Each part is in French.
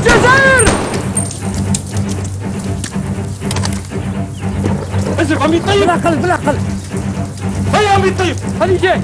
الجزائر اسف عمي طيب بالعقل بالعقل هيا عمي طيب خليه جاي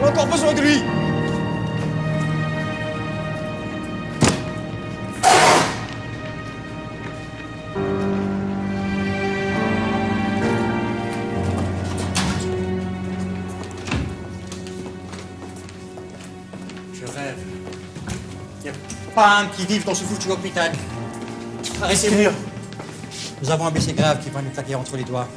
On a encore besoin de lui Je rêve. Il n'y a pas un qui vive dans ce foutu hôpital. Arrêtez-vous. Nous avons un blessé grave qui va nous claquer entre les doigts.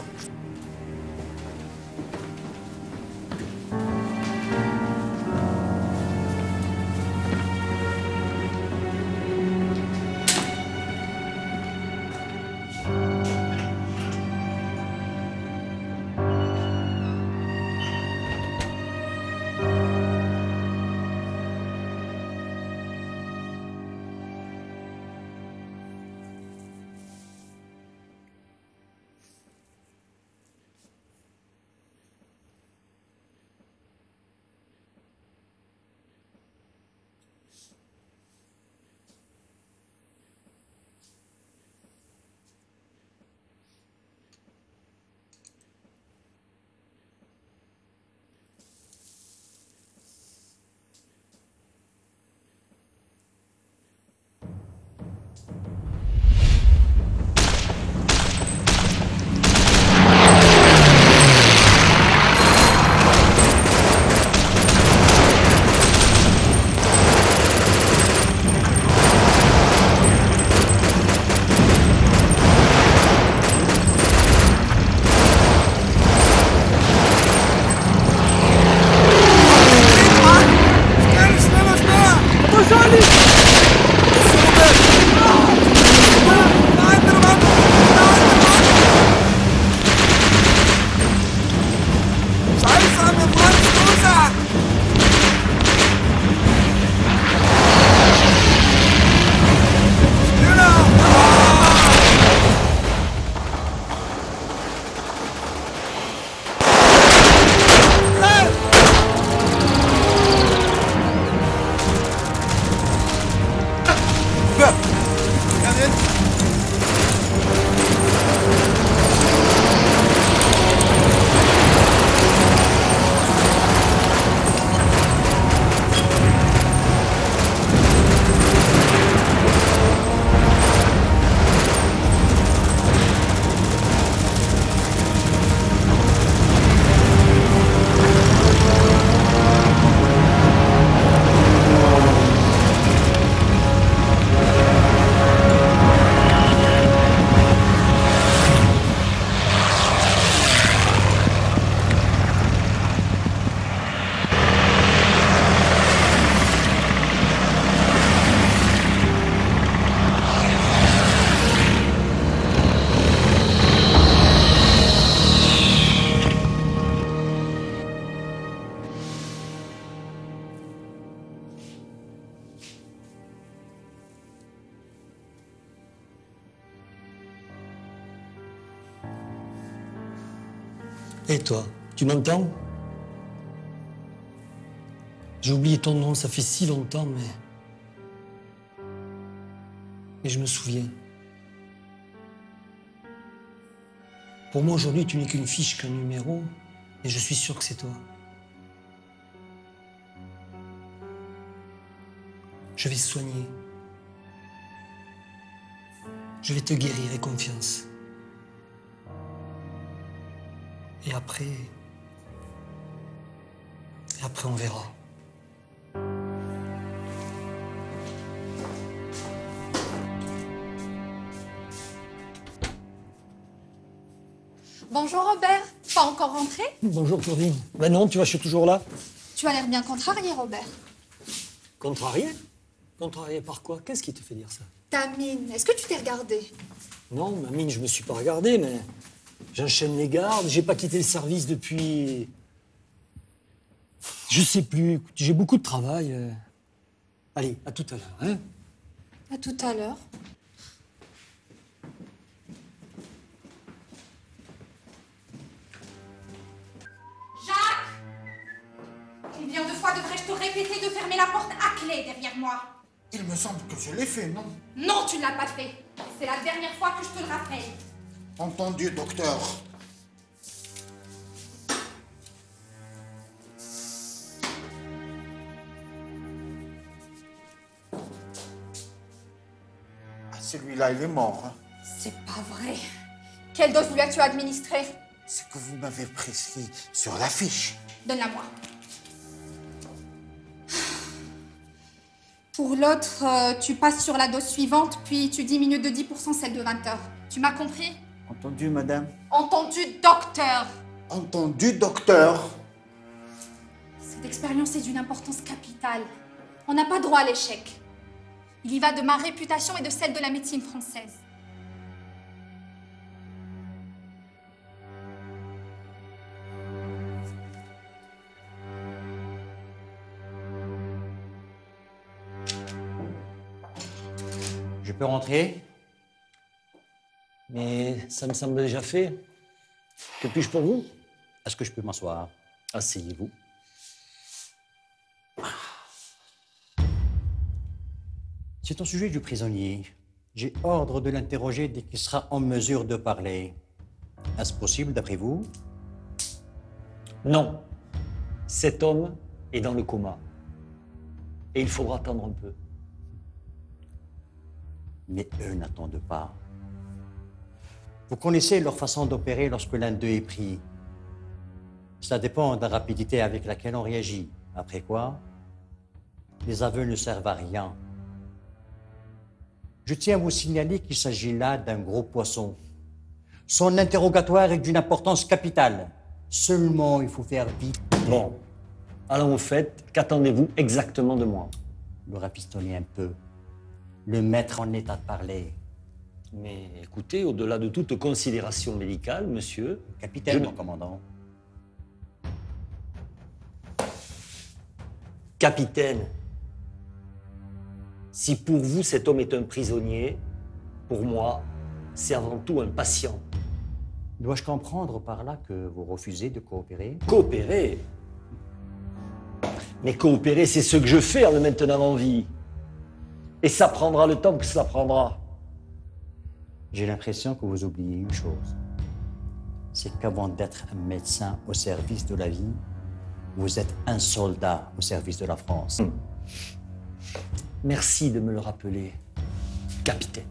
Fait si longtemps, mais. Mais je me souviens. Pour moi, aujourd'hui, tu n'es qu'une fiche, qu'un numéro, et je suis sûr que c'est toi. Je vais soigner. Je vais te guérir et confiance. Et après. Et après, on verra. Bonjour Robert, pas encore rentré? Bonjour Corinne. Ben non, tu vois, je suis toujours là. Tu as l'air bien contrarié Robert. Contrarié? Contrarié par quoi? Qu'est-ce qui te fait dire ça? Ta mine, est-ce que tu t'es regardé? Non, ma mine, je me suis pas regardé, mais j'enchaîne les gardes. J'ai pas quitté le service depuis. Je sais plus. J'ai beaucoup de travail. euh. Allez, à tout à l'heure. Hein À tout à l'heure. Fois devrais-je te répéter de fermer la porte à clé derrière moi Il me semble que je l'ai fait, non? Non, tu ne l'as pas fait. C'est la dernière fois que je te le rappelle. Entendu, docteur. Ah, celui-là, il est mort. hein. C'est pas vrai. Quelle dose lui as-tu administré? Ce que vous m'avez prescrit sur l'affiche. Donne-la-moi. Pour l'autre, euh, tu passes sur la dose suivante, puis tu diminues de 10% celle de 20 heures. Tu m'as compris? Entendu, madame Entendu, docteur Entendu, docteur. Cette expérience est d'une importance capitale. On n'a pas droit à l'échec. Il y va de ma réputation et de celle de la médecine française. Je peux rentrer Mais ça me semble déjà fait. Que puis-je pour vous? Est-ce que je peux m'asseoir? Asseyez-vous. C'est au sujet du prisonnier. J'ai ordre de l'interroger dès qu'il sera en mesure de parler. Est-ce possible d'après vous? Non. Cet homme est dans le coma. Et il faudra attendre un peu. Mais eux n'attendent pas. Vous connaissez leur façon d'opérer lorsque l'un d'eux est pris. Cela dépend de la rapidité avec laquelle on réagit. Après quoi, les aveux ne servent à rien. Je tiens à vous signaler qu'il s'agit là d'un gros poisson. Son interrogatoire est d'une importance capitale. Seulement, il faut faire vite. Bon. Allons au fait. Qu'attendez-vous exactement de moi? Le rapistonner un peu. Le mettre en état de parler. Mais écoutez, au-delà de toute considération médicale, monsieur. Capitaine, Je- mon commandant. Capitaine, si pour vous cet homme est un prisonnier, pour moi, c'est avant tout un patient. Dois-je comprendre par là que vous refusez de coopérer? Coopérer? Mais coopérer, c'est ce que je fais en le maintenant en vie. Et ça prendra le temps que ça prendra. J'ai l'impression que vous oubliez une chose. C'est qu'avant d'être un médecin au service de la vie, vous êtes un soldat au service de la France. Merci de me le rappeler, capitaine.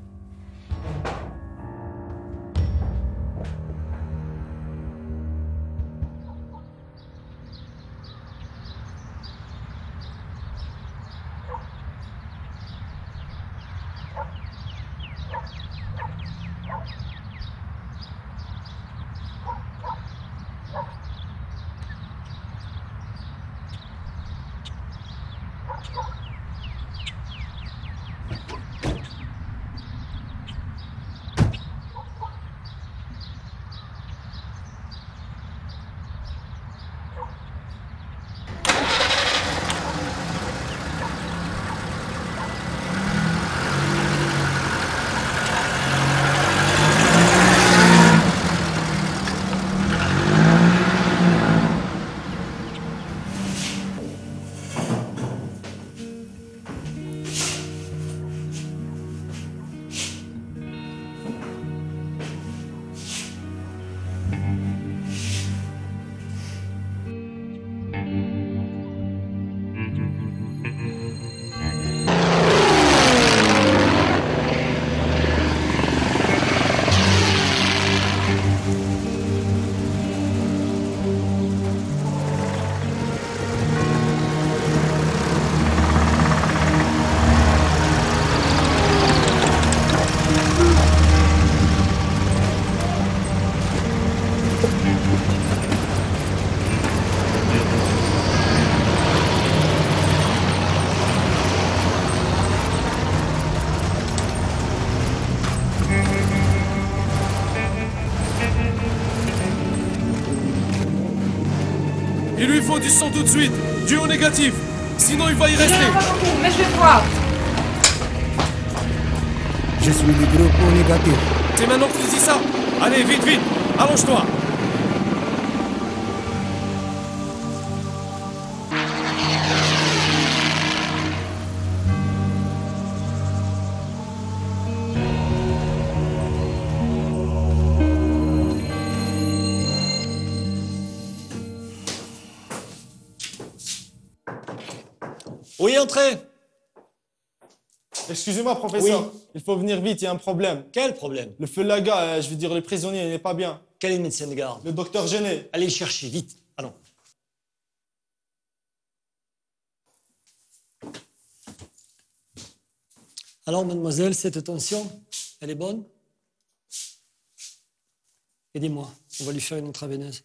Du sang tout de suite, du haut négatif. Sinon, il va y rester. mais je vais voir. Je suis du groupe O négatif. C'est maintenant que tu dis ça. Allez, vite, vite. Allonge-toi. Entrez. Excusez-moi, professeur. Oui. Il faut venir vite, il y a un problème. Quel problème? Le feu Laga, euh, je veux dire, le prisonnier, il n'est pas bien. Quel est le médecin de garde? Le docteur Genet. Allez le chercher, vite. Allons. Alors, mademoiselle, cette tension, elle est bonne? Aidez-moi, on va lui faire une intraveineuse.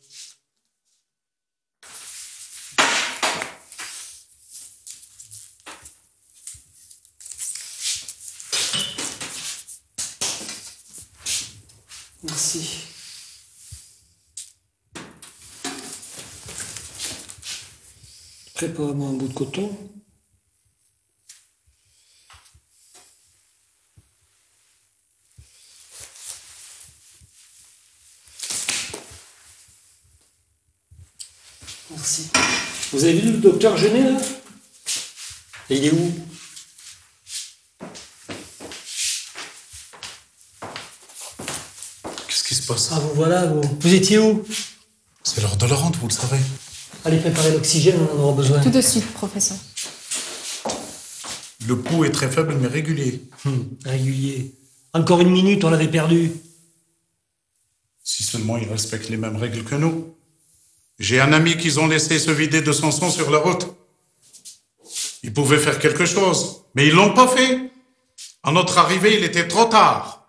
Merci. Prépare-moi un bout de coton. Merci. Vous avez vu le docteur Genet là? Et il est où? Qu'est-ce qui se passe? Ah vous voilà, vous. Vous étiez où? C'est l'heure de la rente, vous le savez. Allez préparer l'oxygène, on en aura besoin. Tout de suite, professeur. Le pouls est très faible mais régulier. Hum, régulier. Encore une minute, on l'avait perdu. Si seulement ils respectent les mêmes règles que nous. J'ai un ami qu'ils ont laissé se vider de son sang sur la route. Ils pouvaient faire quelque chose, mais ils l'ont pas fait. À notre arrivée, il était trop tard.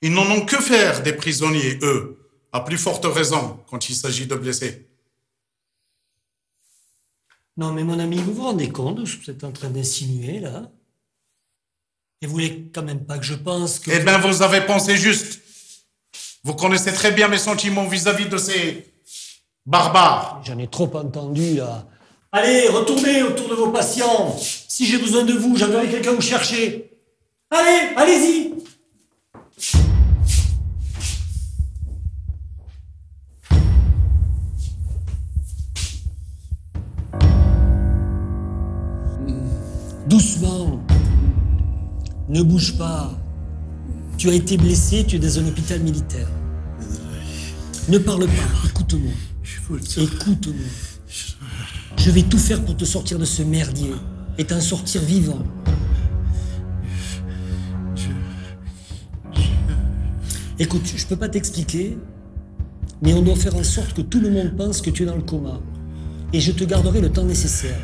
Ils n'en ont que faire des prisonniers, eux, à plus forte raison quand il s'agit de blessés. Non, mais mon ami, vous vous rendez compte de ce que vous êtes en train d'insinuer, là? Et vous voulez quand même pas que je pense que... Eh bien, vous avez pensé juste. Vous connaissez très bien mes sentiments vis-à-vis de ces barbares. J'en ai trop entendu, là. Allez, retournez autour de vos patients. Si j'ai besoin de vous, j'enverrai quelqu'un vous chercher. Allez, allez-y Doucement. Ne bouge pas. Tu as été blessé, tu es dans un hôpital militaire. Ne parle pas, écoute-moi. Écoute-moi. Je vais tout faire pour te sortir de ce merdier et t'en sortir vivant. Écoute, je peux pas t'expliquer, mais on doit faire en sorte que tout le monde pense que tu es dans le coma. Et je te garderai le temps nécessaire.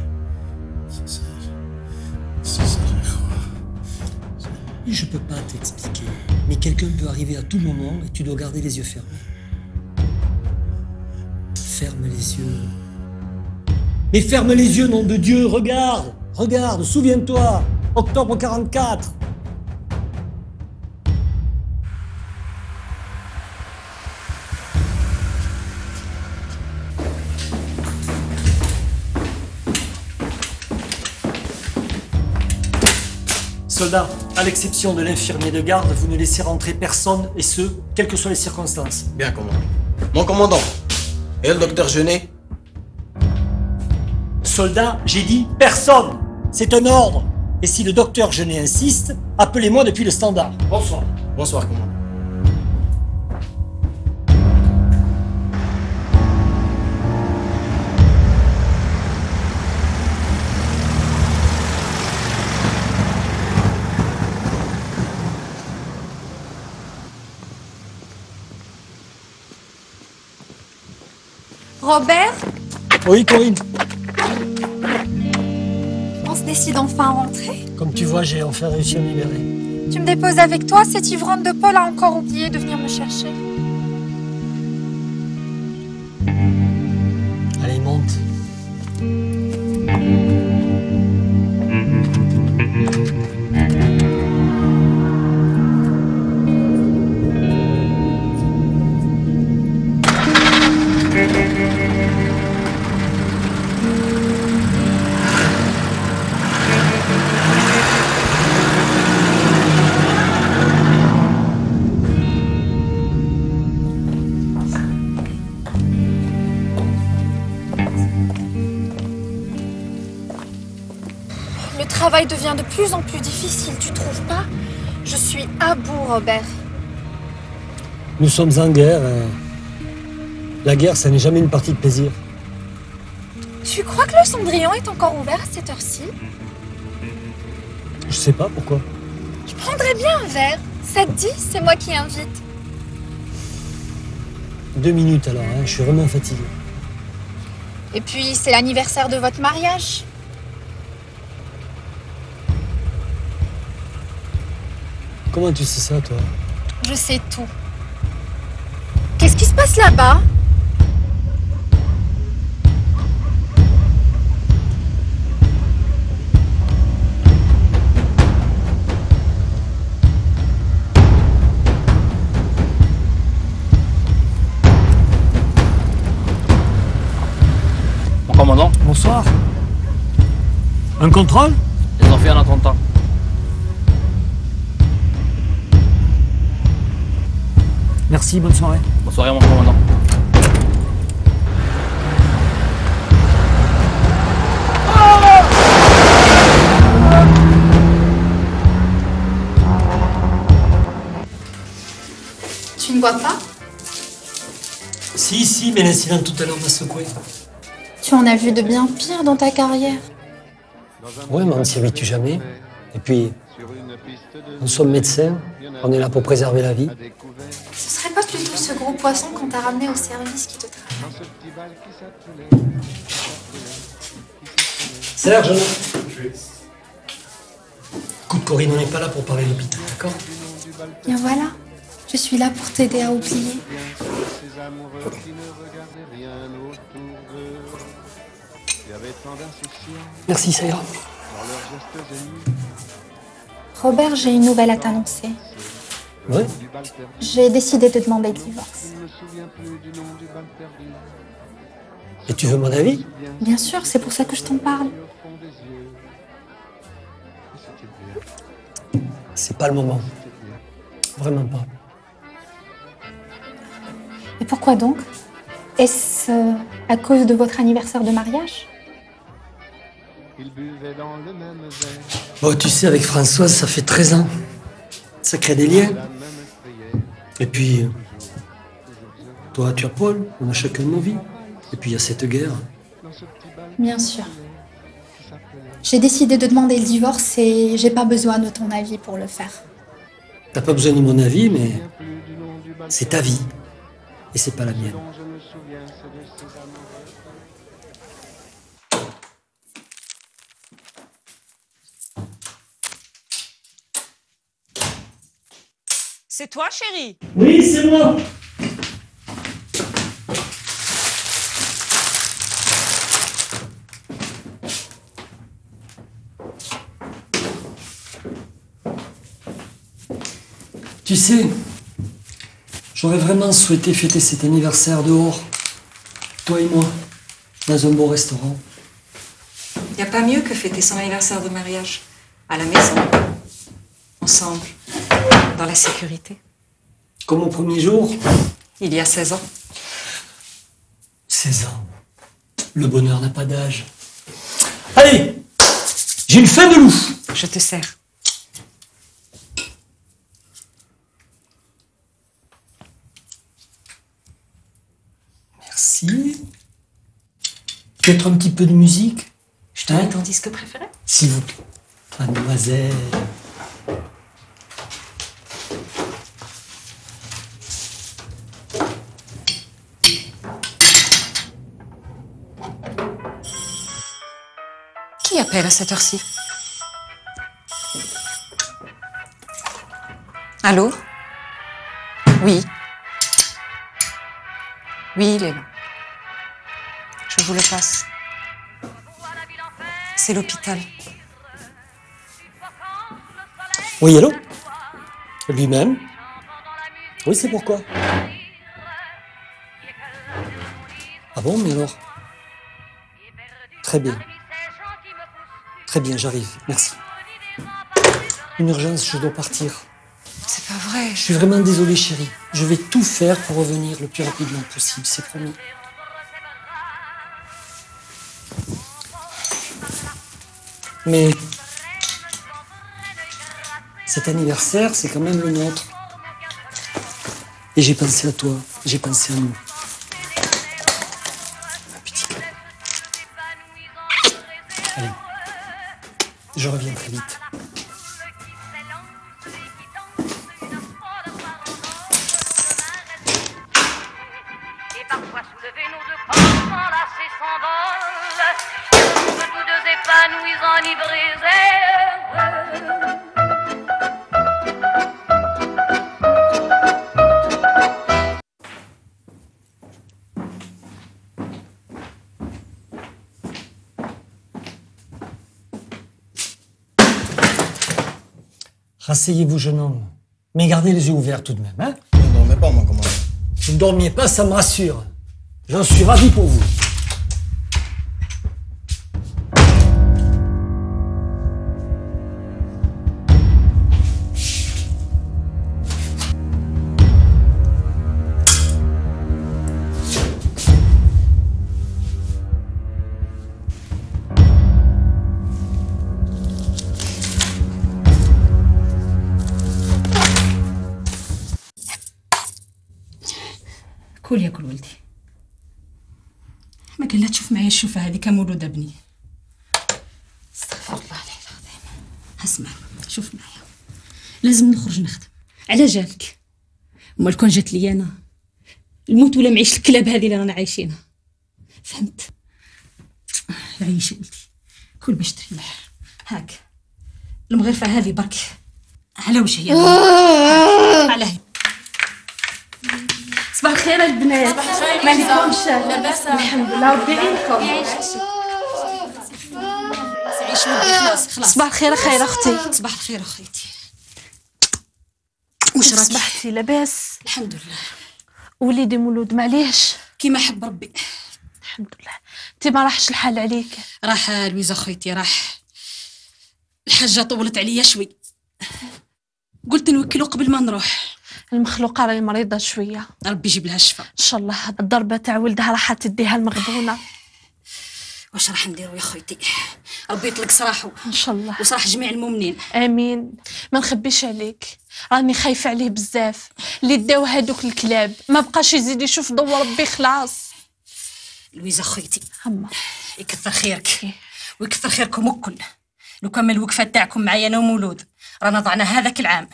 Je peux pas t'expliquer, mais quelqu'un peut arriver à tout moment et tu dois garder les yeux fermés. Ferme les yeux. Mais ferme les yeux, nom de Dieu, regarde, regarde, souviens-toi, octobre 44. Soldats, à l'exception de l'infirmier de garde, vous ne laissez rentrer personne, et ce, quelles que soient les circonstances. Bien, commandant. Mon commandant. Et le docteur Genet? Soldats, j'ai dit personne C'est un ordre Et si le docteur Genet insiste, appelez-moi depuis le standard. Bonsoir. Bonsoir, commandant. Robert, Oui, Corinne. on se décide enfin à rentrer. Comme tu vois, j'ai enfin réussi à me libérer. Tu me déposes avec toi, cette ivrogne de Paul a encore oublié de venir me chercher. Plus en plus difficile, tu trouves pas? Je suis à bout, Robert. Nous sommes en guerre. La guerre, ça n'est jamais une partie de plaisir. Tu crois que le cendrillon est encore ouvert à cette heure-ci? Je sais pas pourquoi. Je prendrais bien un verre. Ça te dit? C'est moi qui invite. Deux minutes alors, hein, je suis vraiment fatigué. Et puis, c'est l'anniversaire de votre mariage. Comment tu sais ça, toi Je sais tout. Qu'est-ce qui se passe là-bas Mon commandant, Bonsoir. Un contrôle ils ont fait un attentat. Merci, bonne soirée. Bonsoir, mon commandant. Tu ne vois pas? Si, si, mais l'incident de tout à l'heure m'a secoué. Tu en as vu de bien pire dans ta carrière. Ouais, mais on ne s'y habitue jamais. Et puis, nous sommes médecins, on est là pour préserver la vie. Ce gros poisson qu'on t'a ramené au service qui te travaille Serge Écoute, Corinne, on n'est pas là pour parler de l'hôpital, d'accord Bien voilà. Je suis là pour t'aider à oublier. Merci, ça ira. Robert, j'ai une nouvelle à t'annoncer. Ouais J'ai décidé de demander le divorce. Et tu veux mon avis? Bien sûr, c'est pour ça que je t'en parle. C'est pas le moment. Vraiment pas. Et pourquoi donc? Est-ce euh, à cause de votre anniversaire de mariage? Bon, tu sais, avec Françoise, ça fait 13 ans. Ça crée des liens. Et puis, toi, tu as Paul, on a chacun nos vies. Et puis, il y a cette guerre. Bien sûr. J'ai décidé de demander le divorce et j'ai pas besoin de ton avis pour le faire. T'as pas besoin de mon avis, mais c'est ta vie. Et c'est pas la mienne. C'est toi, chérie? Oui, c'est moi. Tu sais, j'aurais vraiment souhaité fêter cet anniversaire dehors, toi et moi, dans un beau restaurant. Y a pas mieux que fêter son anniversaire de mariage. À la maison. Ensemble. Dans la sécurité. Comme au premier jour, Il y a 16 ans. 16 ans. Le bonheur n'a pas d'âge. Allez, j'ai une faim de loup. Je te sers. Merci. Peut-être un petit peu de musique Je te mets ton disque préféré S'il vous plaît. Mademoiselle. Appelle à cette heure-ci Allô? Oui. Oui, il est là. Je vous le passe. C'est l'hôpital. Oui, allô? Lui-même? Oui, c'est pourquoi? Ah bon, mais alors Très bien. Très bien, j'arrive. Merci. Une urgence, je dois partir. C'est pas vrai. Je suis vraiment désolé, chérie. Je vais tout faire pour revenir le plus rapidement possible, c'est promis. Mais Cet anniversaire, c'est quand même le nôtre. Et j'ai pensé à toi, j'ai pensé à nous. Je reviens très vite. Rasseyez-vous, jeune homme. Mais gardez les yeux ouverts tout de même, hein ne dormais pas, mon commandant. Vous ne dormiez pas, ça me rassure. J'en suis ravi pour vous. امال كون جات لي أنا. الموت ولا معيش الكلاب هذه اللي رانا عايشينها. فهمت؟ عيش ولدي. كل باش تريح. هاك. المغرفة هذه برك. على وجهي أنا. على هي. صباح الخير البنات. ما لكمش لاباس الحمد لله. ربي يعينكم. عيش ولدي. خلاص خلاص. صباح الخير خير أختي صباح الخير أخويتي. واش راك صبحتي لاباس. الحمد لله. وليدي مولود معليش. كيما حب ربي. الحمد لله. انت ما راحش الحال عليك؟ راح لويزا خويتي راح. الحاجة طولت عليا شوي. قلت نوكلو قبل ما نروح. المخلوقة راهي مريضة شوية. ربي يجيب لها الشفاء. إن شاء الله هاد الضربة تاع ولدها راح تديها المغبونة. واش راح نديرو يا خويتي ربي يطلق سراحو إن شاء الله. وصراح جميع المؤمنين. آمين. ما نخبيش عليك. راني خايفة عليه بزاف. اللي داو هادوك الكلاب. ما بقاش يزيد يشوف ضو ربي خلاص. لويزا خويتي هما يكثر خيرك. ويكثر خيركم الكل لو من الوقفة تاعكم معايا أنا ومولود رانا ضعنا هذاك العام.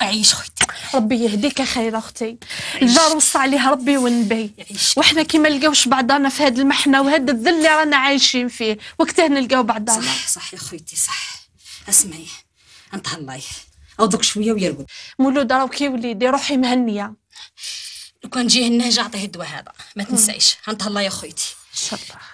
عيش خويتي ربي يهديك يا خير أختي. الجار وصى عليها ربي والنبي وحنا كيما نلقاوش بعضنا في هاد المحنة وهاد الذل اللي رانا عايشين فيه وقتها نلقاو بعضنا. صح صح يا خويتي صح. اسمعي أنت هلاي أو دوك شوية ويرقد مولود راهو كي وليدي روحي مهنية. لو كان جيه النهج أعطيه الدواء هذا. ما تنسايش. أنت هلا يا خويتي إن شاء الله.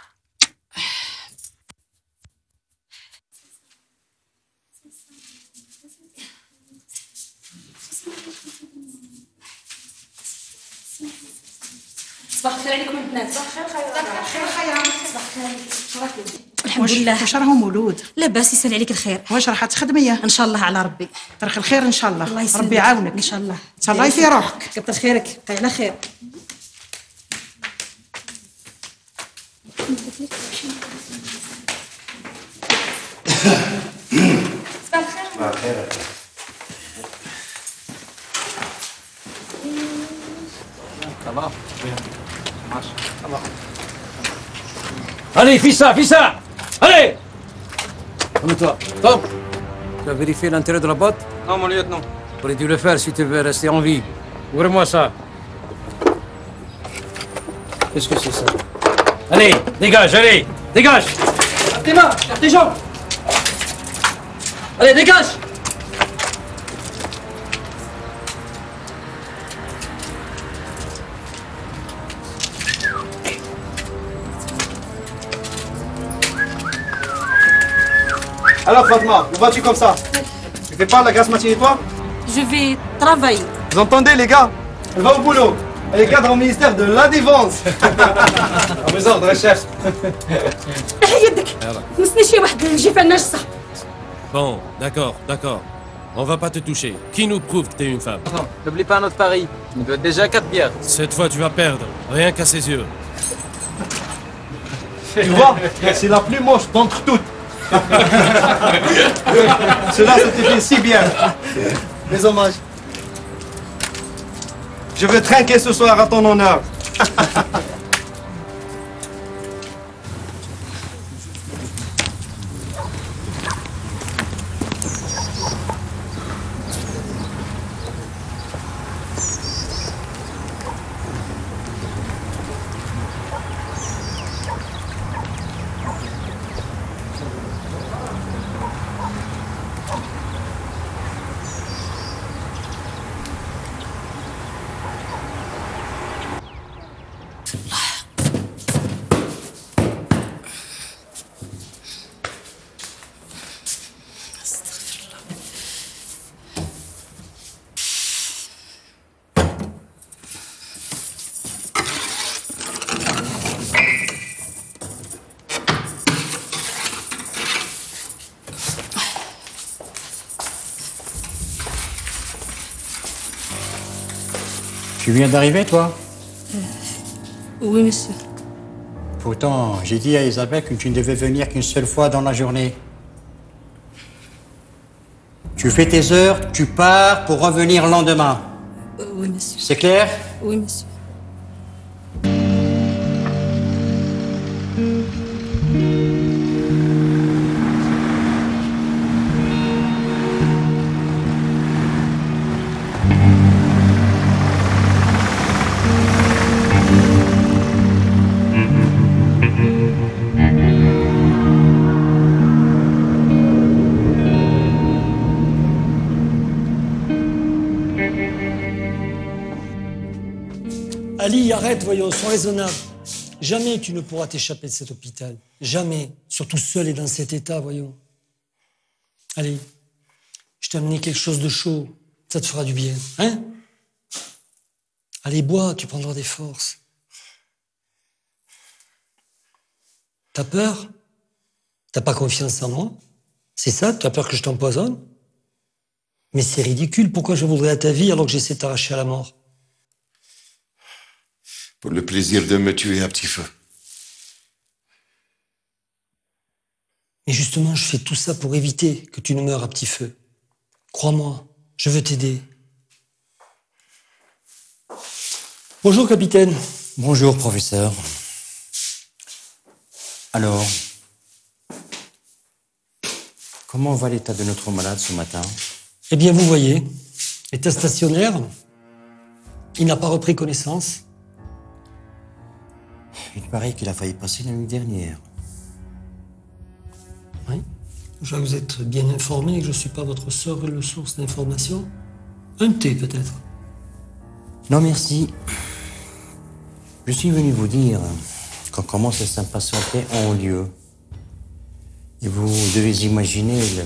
صباح الخير عليكم البنات صباح الخير خير. خير صباح الخير. الحمد لله. واش راهو مولود لاباس يسأل عليك الخير. واش راح تخدمي إن شاء الله على ربي. طريق الخير إن شاء الله, الله يسلمك. ربي يعاونك. إن شاء الله. تهلاي في روحك كتر خيرك. بقي على خير. صباح الخير. Ça va. Allez, fais ça, fais ça Allez Calme-toi. Tom Tu as vérifié l'intérêt de la boîte Non, mon lieutenant. Aurais dû le faire si tu veux rester en vie. Ouvre-moi ça. Qu'est-ce que c'est ça Allez, dégage, allez Dégage Tes mains, tes jambes Allez, dégage Alors Fatma, où vas-tu comme ça Tu fais pas la grasse matinée toi Je vais travailler. Vous entendez les gars Elle va au boulot. Elle est cadre au ministère de la Défense. À mes ordres, hein, recherche. Ah, bon, d'accord, d'accord. On va pas te toucher. Qui nous prouve que t'es une femme N'oublie pas notre pari. Il doit déjà 4 bières. Cette fois, tu vas perdre. Rien qu'à ses yeux. Tu vois, c'est la plus moche d'entre toutes. Cela se fait si bien. Mes hommages. Je veux trinquer ce soir à ton honneur. Tu viens d'arriver, toi Oui, monsieur. Pourtant, j'ai dit à Isabelle que tu ne devais venir qu'une seule fois dans la journée. Tu fais tes heures, tu pars pour revenir le lendemain. Euh, oui, monsieur. C'est clair Oui, monsieur. Raisonnable. Jamais tu ne pourras t'échapper de cet hôpital. Jamais. Surtout seul et dans cet état, voyons. Allez, je t'ai amené quelque chose de chaud. Ça te fera du bien, hein? Allez, bois, tu prendras des forces. T'as peur? T'as pas confiance en moi? C'est ça? Tu as peur que je t'empoisonne? Mais c'est ridicule. Pourquoi je voudrais à ta vie alors que j'essaie de t'arracher à la mort? Pour le plaisir de me tuer à petit feu. Et justement, je fais tout ça pour éviter que tu ne meurs à petit feu. Crois-moi, je veux t'aider. Bonjour, capitaine. Bonjour, professeur. Alors, comment va l'état de notre malade ce matin? Eh bien, vous voyez, état stationnaire. Il n'a pas repris connaissance. Il paraît qu'il a failli passer la nuit dernière. Oui. Je vois que vous êtes bien informé et que je ne suis pas votre seule source d'information. Un thé, peut-être. Non, merci. Je suis venu vous dire à s'impatienter en haut lieu. Et vous devez imaginer le-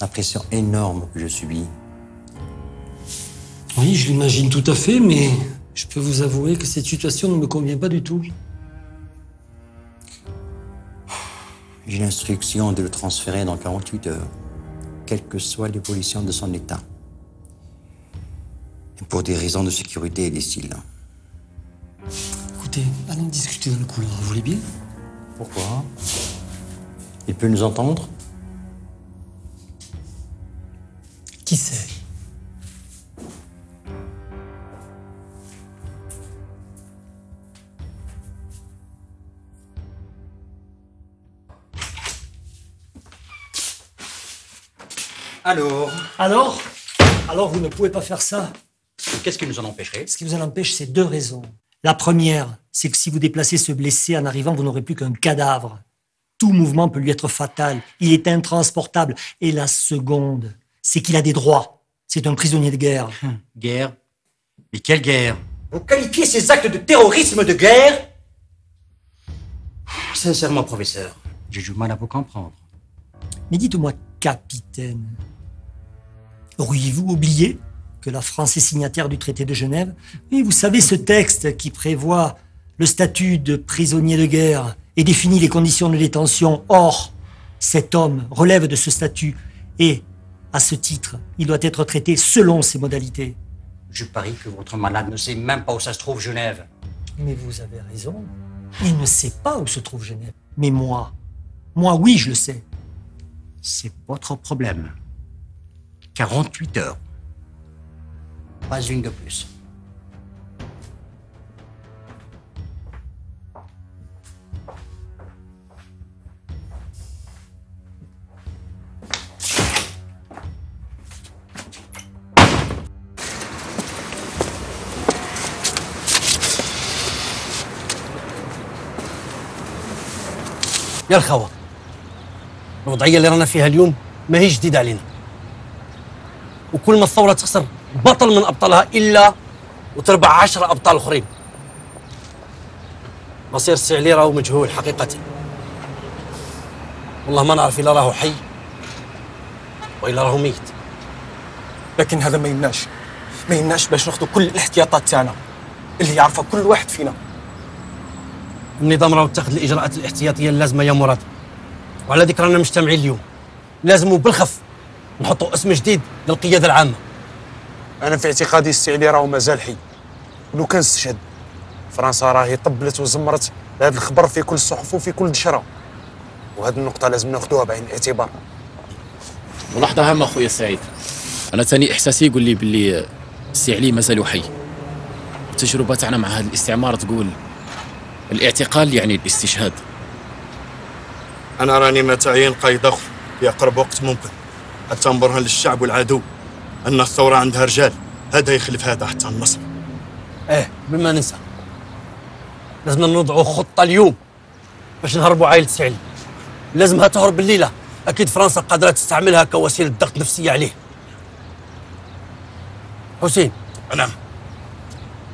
la pression énorme que je subis. Oui, je l'imagine tout à fait, mais je peux vous avouer que cette situation ne me convient pas du tout. J'ai l'instruction de le transférer dans 48 heures, quelle que soit l'évolution de son état. Et pour des raisons de sécurité et des styles. Écoutez, allons discuter dans le couloir, vous voulez bien? Pourquoi? Il peut nous entendre? Qui sait Alors Alors Alors, vous ne pouvez pas faire ça. Qu'est-ce qui nous en empêcherait? Ce qui vous en empêche, c'est deux raisons. La première, c'est que si vous déplacez ce blessé en arrivant, vous n'aurez plus qu'un cadavre. Tout mouvement peut lui être fatal. Il est intransportable. Et la seconde, c'est qu'il a des droits. C'est un prisonnier de guerre. Guerre Mais quelle guerre? Vous qualifiez ces actes de terrorisme de guerre? Sincèrement, professeur, j'ai du mal à vous comprendre. Mais dites-moi, capitaine, auriez-vous oublié que la France est signataire du traité de Genève? Oui, vous savez, ce texte qui prévoit le statut de prisonnier de guerre et définit les conditions de détention. Or, cet homme relève de ce statut et, à ce titre, il doit être traité selon ses modalités. Je parie que votre malade ne sait même pas où ça se trouve, Genève. Mais vous avez raison. Il ne sait pas où se trouve Genève. Mais moi, moi, oui, je le sais. c'est votre problème. 48 heures. Pas une de plus. يا الخوة الوضعية اللي رانا فيها اليوم ما هي جديدة علينا وكل ما الثورة تخسر بطل من أبطالها إلا وتربع عشرة أبطال أخرين. مصير السعلي راهو مجهول حقيقة. والله ما نعرف إلا راهو حي وإلا راهو ميت. لكن هذا ما يمناش ما يمناش باش ناخذوا كل الاحتياطات تاعنا اللي يعرفها كل واحد فينا. النظام راهو اتخذ الإجراءات الاحتياطية اللازمة يا مراد. وعلى ذيك رانا مجتمعين اليوم لازم بالخف نحطوا اسم جديد للقيادة العامة. أنا في اعتقادي السعلي راهو مازال حي. لو كان استشهد فرنسا راهي طبلت وزمرت هذا الخبر في كل الصحف وفي كل نشره وهذه النقطة لازم ناخذوها بعين الاعتبار. ملاحظة هامة أخويا سعيد. أنا تاني إحساسي يقول لي باللي السي علي مازال حي. التجربة تاعنا مع هذا الاستعمار تقول الاعتقال يعني الاستشهاد. أنا راني متعين قايد اخر في اقرب وقت ممكن. حتى نبرهن للشعب والعدو أن الثورة عندها رجال هذا يخلف هذا حتى النصر. إيه بما ننسى. لازم نوضعوا خطة اليوم باش نهربوا عائلة سعيد. لازمها تهرب الليلة. أكيد فرنسا قادرة تستعملها كوسيلة ضغط نفسية عليه. حسين. نعم.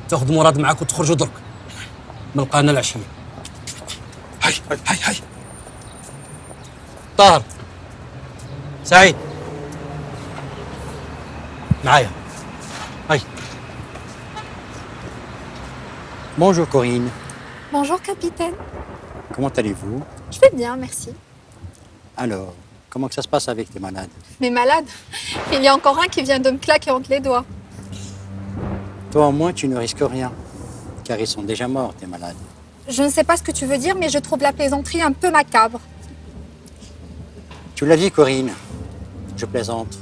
تأخذ مراد معك وتخرجوا درك نلقانا العشية. هاي هاي هاي. طاهر. سعيد. معايا هاي Bonjour Corinne, Bonjour, capitaine. comment allez-vous Je vais bien, merci. Alors, comment que ça se passe avec tes malades Mais malade Il y a encore un qui vient de me claquer entre les doigts. Toi au moins tu ne risques rien, car ils sont déjà morts tes malades. Je ne sais pas ce que tu veux dire, mais je trouve la plaisanterie un peu macabre. Tu l'as dit Corinne, je plaisante.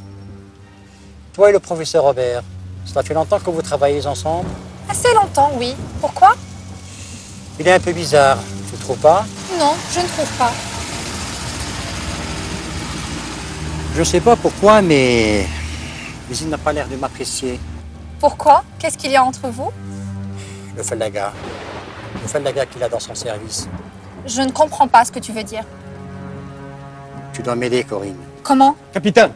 Toi et le professeur Robert, cela fait longtemps que vous travaillez ensemble Assez longtemps, oui. Pourquoi? Il est un peu bizarre, tu trouves pas? Non, je ne trouve pas. Je sais pas pourquoi, mais... Mais il n'a pas l'air de m'apprécier. Pourquoi? Qu'est-ce qu'il y a entre vous? Le Falaga. Le Falaga qu'il a dans son service. Je ne comprends pas ce que tu veux dire. Tu dois m'aider, Corinne. Comment? Capitaine,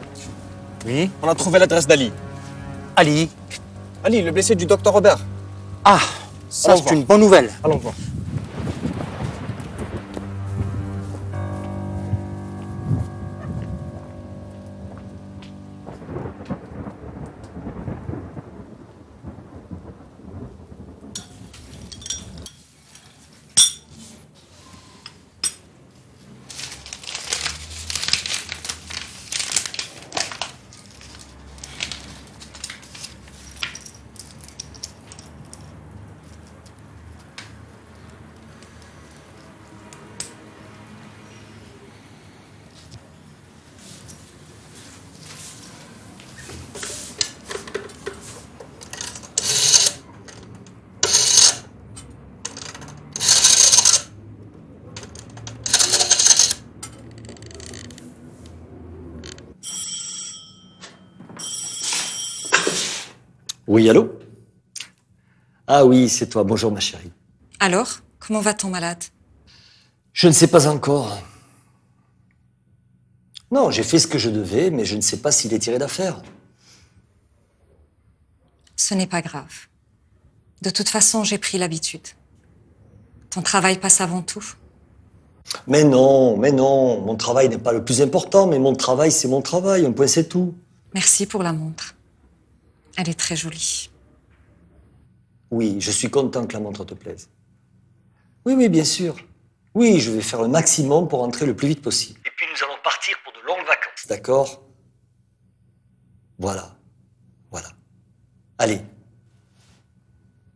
Oui on a trouvé l'adresse d'Ali. Ali Ali, le blessé du docteur Robert. Ah, ça c'est une bonne nouvelle. Allons voir. Oui, allô Ah oui, c'est toi. Bonjour, ma chérie. Alors, comment va ton malade? Je ne sais pas encore. Non, j'ai fait ce que je devais, mais je ne sais pas s'il est tiré d'affaire. Ce n'est pas grave. De toute façon, j'ai pris l'habitude. Ton travail passe avant tout. Mais non, mais non. Mon travail n'est pas le plus important, mais mon travail, c'est mon travail. Un point, c'est tout. Merci pour la montre. Elle est très jolie. Oui, je suis content que la montre te plaise. Oui, oui, bien sûr. Oui, je vais faire le maximum pour rentrer le plus vite possible. Et puis nous allons partir pour de longues vacances. D'accord? Voilà. Voilà. Allez.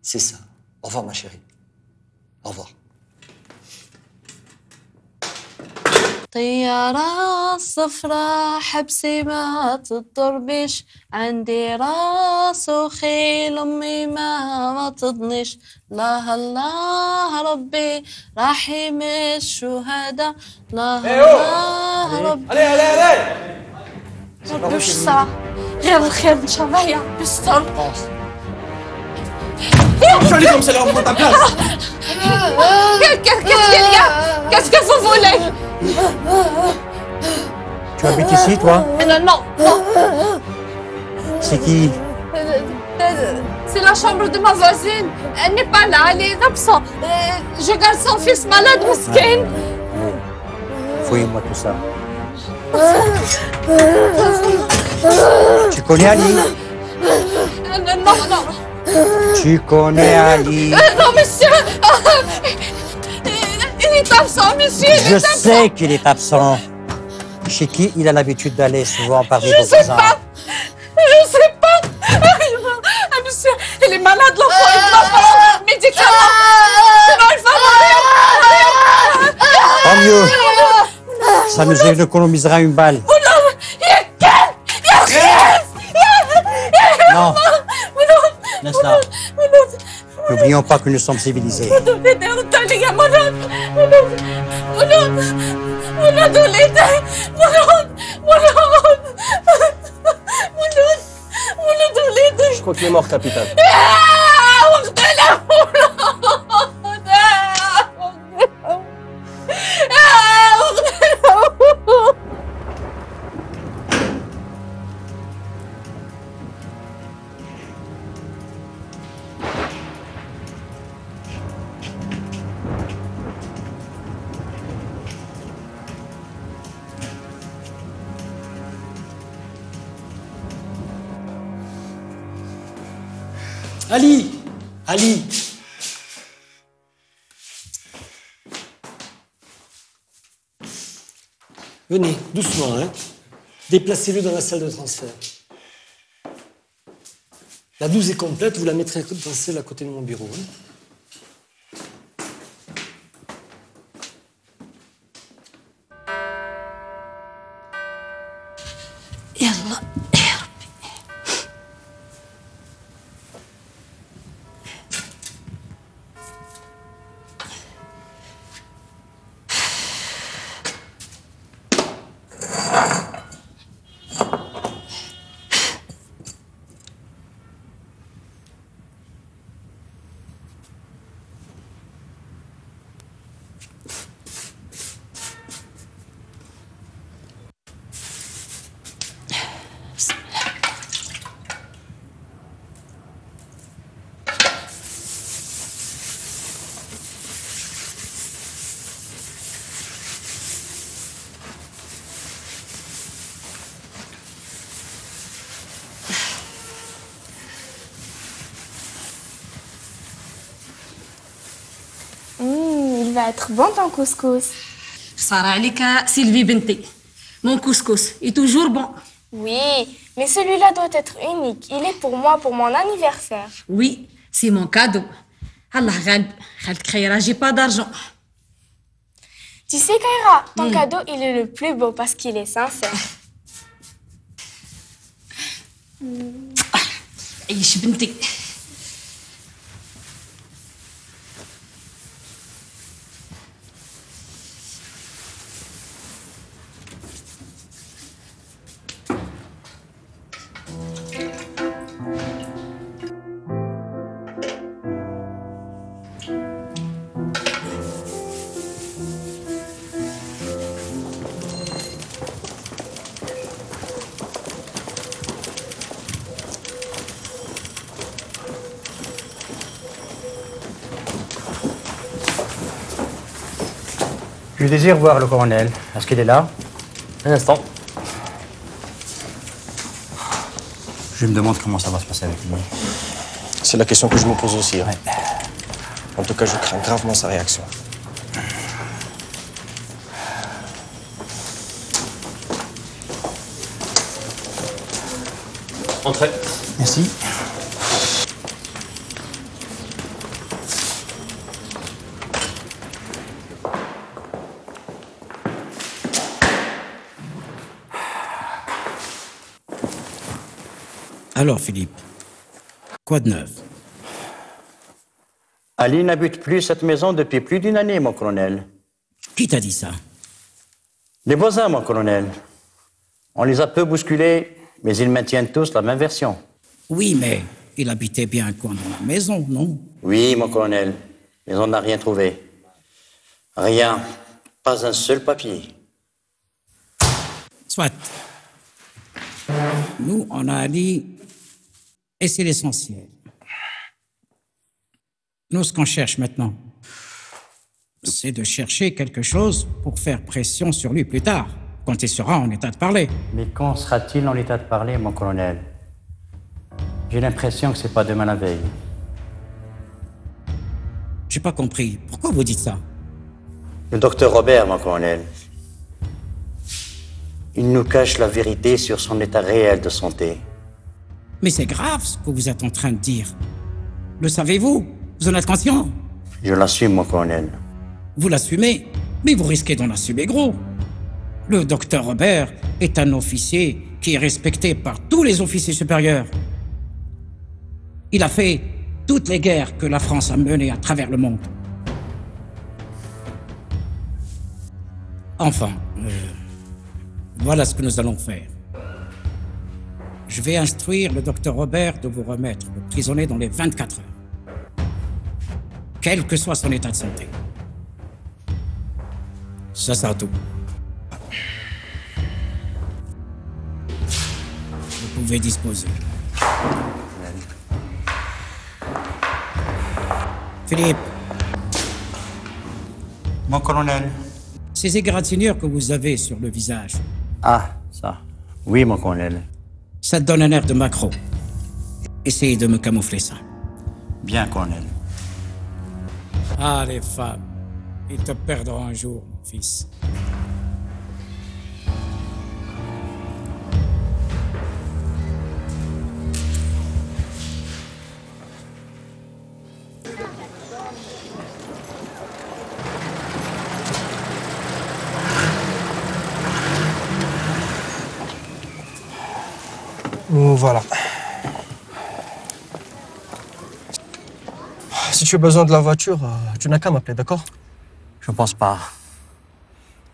C'est ça. Au revoir, ma chérie. Au revoir. طيارة صفرة حبسي ما تضربيش عندي راس وخيل أمي ما ما تضنيش الله الله ربي رحيم الشهداء الله الله ربي علي علي علي ربي وش صار غير الخير إن شاء الله يستر مش عليكم سلام كيف كيف كاس كاس كاس كاس كاس ك Tu habites ici, toi Non, non, non. C'est qui C'est la chambre de ma voisine. Elle n'est pas là, elle est absente. Euh, Je garde son fils malade, mesquin. Fouille-moi tout ça. Tu connais Ali Euh, Non, non. Tu connais Ali Euh, Non, monsieur. Il est absent, monsieur. Je sais qu'il est absent. Chez qui il a l'habitude d'aller souvent parmi Je vos sais voisins pas. Je sais pas. Ah, monsieur, il est malade, l'enfant. Il doit prendre des médicaments. Sinon, il va mourir. Tant mieux. Ça nous économisera une balle. Oh non, il y a quel Il y a quel Non. Laisse-la. N'oublions pas que nous sommes civilisés. Je crois qu'il est mort, capitaine. Ali Ali Venez, doucement, hein. Déplacez-le dans la salle de transfert. La 12 est complète, vous la mettrez dans celle à côté de mon bureau. Hein. Et il va être bon ton couscous. Sarah Alika, Sylvie Bente. Mon couscous est toujours bon. Oui, mais celui-là doit être unique. Il est pour moi, pour mon anniversaire. Oui, c'est mon cadeau. Allah Khaira, j'ai pas d'argent. Tu sais, Kaira, ton hmm. cadeau, il est le plus beau parce qu'il est sincère. Désire voir le colonel. Est-ce qu'il est là? Un instant. Je me demande comment ça va se passer avec lui. C'est la question que je me pose aussi. hein. En tout cas, je crains gravement sa réaction. Entrez. Merci. Alors, Philippe, quoi de neuf? Ali n'habite plus cette maison depuis plus d'une année, mon colonel. Qui t'a dit ça? Les voisins, mon colonel. On les a peu bousculés, mais ils maintiennent tous la même version. Oui, mais il habitait bien un coin dans la maison, non? Oui, mon colonel, mais on n'a rien trouvé. Rien. Pas un seul papier. Soit. Nous, on a dit, et c'est l'essentiel. Nous, ce qu'on cherche maintenant, c'est de chercher quelque chose pour faire pression sur lui plus tard, quand il sera en état de parler. Mais quand sera-t-il en état de parler, mon colonel? J'ai l'impression que c'est pas demain la veille. J'ai pas compris. Pourquoi vous dites ça? Le docteur Robert, mon colonel. Il nous cache la vérité sur son état réel de santé. Mais c'est grave ce que vous êtes en train de dire. Le savez-vous? Vous en êtes conscient? Je l'assume, mon colonel. Vous l'assumez, mais vous risquez d'en assumer gros. Le docteur Robert est un officier qui est respecté par tous les officiers supérieurs. Il a fait toutes les guerres que la France a menées à travers le monde. Enfin, euh, voilà ce que nous allons faire. Je vais instruire le docteur Robert de vous remettre le prisonnier dans les 24 heures. Quel que soit son état de santé. Ça sera tout. Vous pouvez disposer. Philippe. Mon colonel. Ces égratignures que vous avez sur le visage, Ah, ça. Oui, mon colonel. Ça te donne un air de macro. Essayez de me camoufler ça. Bien, colonel. Ah, les femmes. Ils te perdront un jour, mon fils. Voilà. Si tu as besoin de la voiture, euh, tu n'as qu'à m'appeler, d'accord? Je ne pense pas.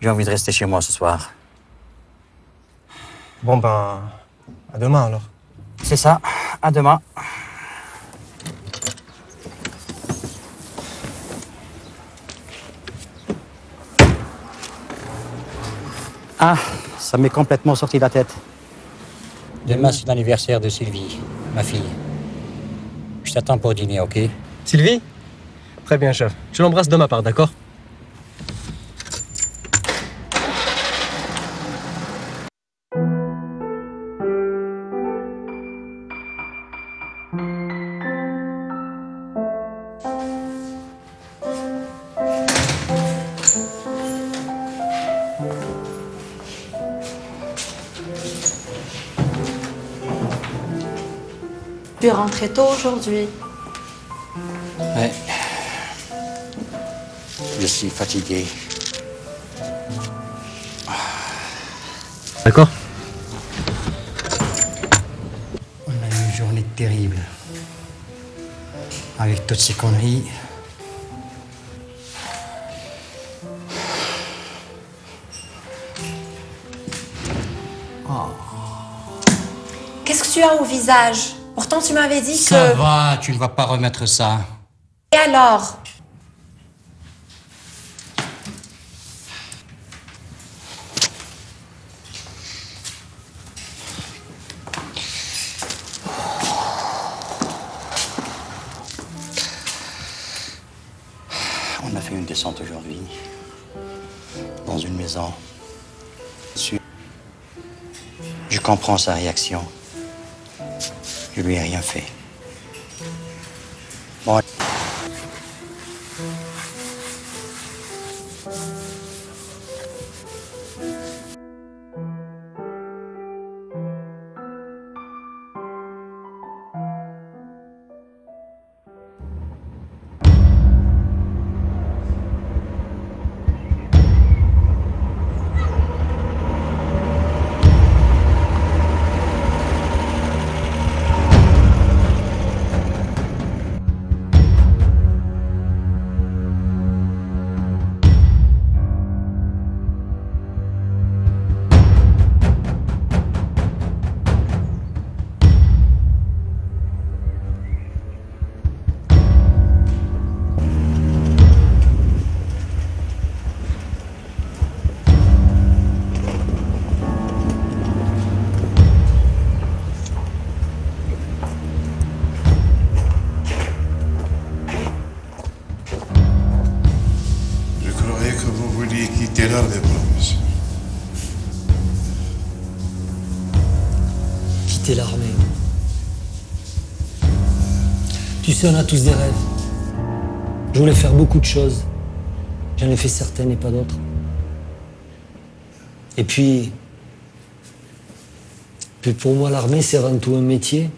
J'ai envie de rester chez moi ce soir. Bon ben, à demain alors. C'est ça. À demain. Ah, ça m'est complètement sorti de la tête. Demain, c'est l'anniversaire de Sylvie, ma fille. Je t'attends pour dîner, ok? Sylvie? Très bien, chef. Tu l'embrasses de ma part, d'accord? Tu es rentré tôt aujourd'hui. Ouais. Je suis fatigué. D'accord On a eu une journée terrible. Avec toutes ces conneries. Qu'est-ce que tu as au visage? Pourtant, tu m'avais dit Ça que. va, tu ne vas pas remettre ça. Et alors On a fait une descente aujourd'hui. Dans une maison. Je comprends sa réaction. Je lui ai rien fait. Bon. Tu sais, on a tous des rêves. Je voulais faire beaucoup de choses. J'en ai fait certaines et pas d'autres. Et puis, puis pour moi, l'armée, c'est avant tout un métier,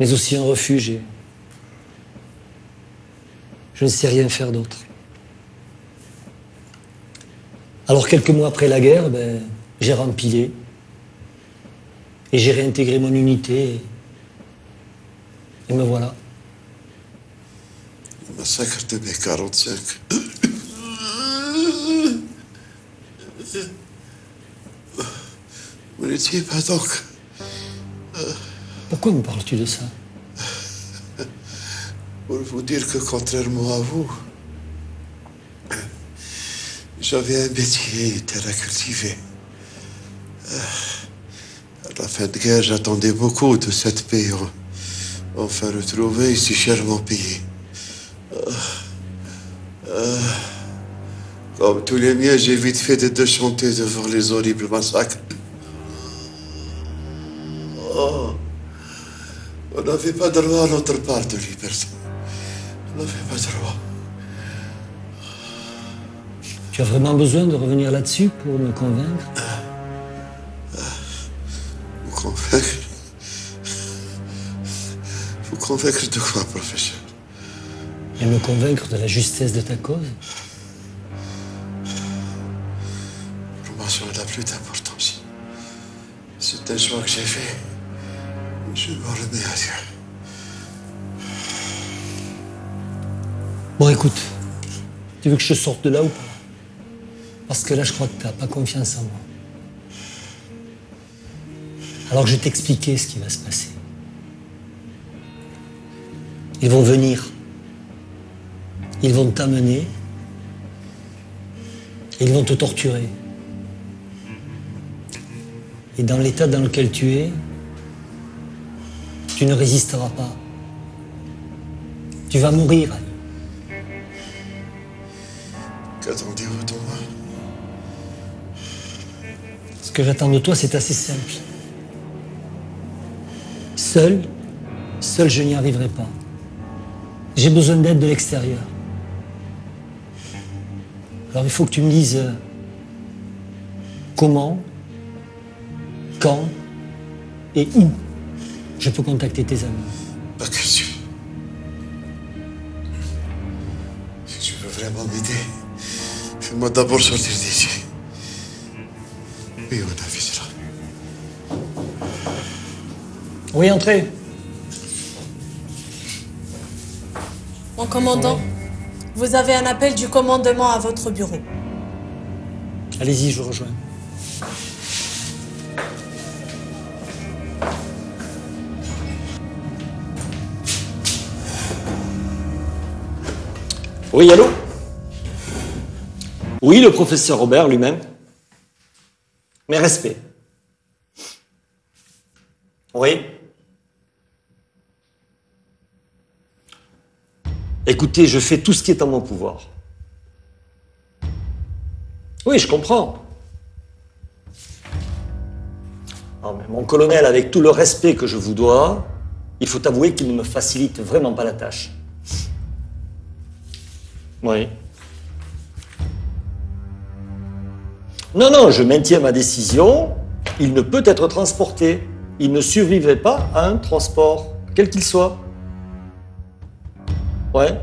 mais aussi un refuge. je ne sais rien faire d'autre. Alors, quelques mois après la guerre, ben, j'ai rempilé et j'ai réintégré mon unité. Et me voilà. Le massacre de mai 45. Vous n'étiez pas donc. Pourquoi me parles-tu de ça? Pour vous dire que contrairement à vous, j'avais un métier, terre à cultiver. À la fin de guerre, j'attendais beaucoup de cette paix. En- Enfin retrouvée, si chèrement euh, Comme tous les miens, j'ai vite fait de déchanter devant les horribles massacres. Oh, on n'avait pas droit à notre part de liberté. On n'avait pas droit. Tu as vraiment besoin de revenir là-dessus pour me convaincre? Convaincre de quoi, professeur Et me convaincre de la justesse de ta cause? Pour moi, ça n'a plus d'importance. C'est un choix que j'ai fait. Je me remets à Dieu. Bon, écoute, tu veux que je te sorte de là ou pas? Parce que là, je crois que tu n'as pas confiance en moi. Alors, je vais t'expliquer ce qui va se passer. Ils vont venir. Ils vont t'amener. Ils vont te torturer. Et dans l'état dans lequel tu es, tu ne résisteras pas. Tu vas mourir. Qu'attendez-vous de moi? Ce que j'attends de toi, c'est assez simple. Seul, seul, je n'y arriverai pas. J'ai besoin d'aide de l'extérieur. Alors il faut que tu me dises euh, comment, quand et où je peux contacter tes amis. Pas question. Si tu veux vraiment m'aider, fais-moi d'abord sortir d'ici. Et on avisera. Oui, entrez. Mon commandant, vous avez un appel du commandement à votre bureau. Allez-y, je vous rejoins. Oui, allô? Oui, le professeur Robert lui-même. Mes respects. Oui? Écoutez, je fais tout ce qui est en mon pouvoir. Oui, je comprends. Mais mon colonel, avec tout le respect que je vous dois, il faut avouer qu'il ne me facilite vraiment pas la tâche. Oui. Non, non, je maintiens ma décision. Il ne peut être transporté. Il ne survivrait pas à un transport, quel qu'il soit. Ouais.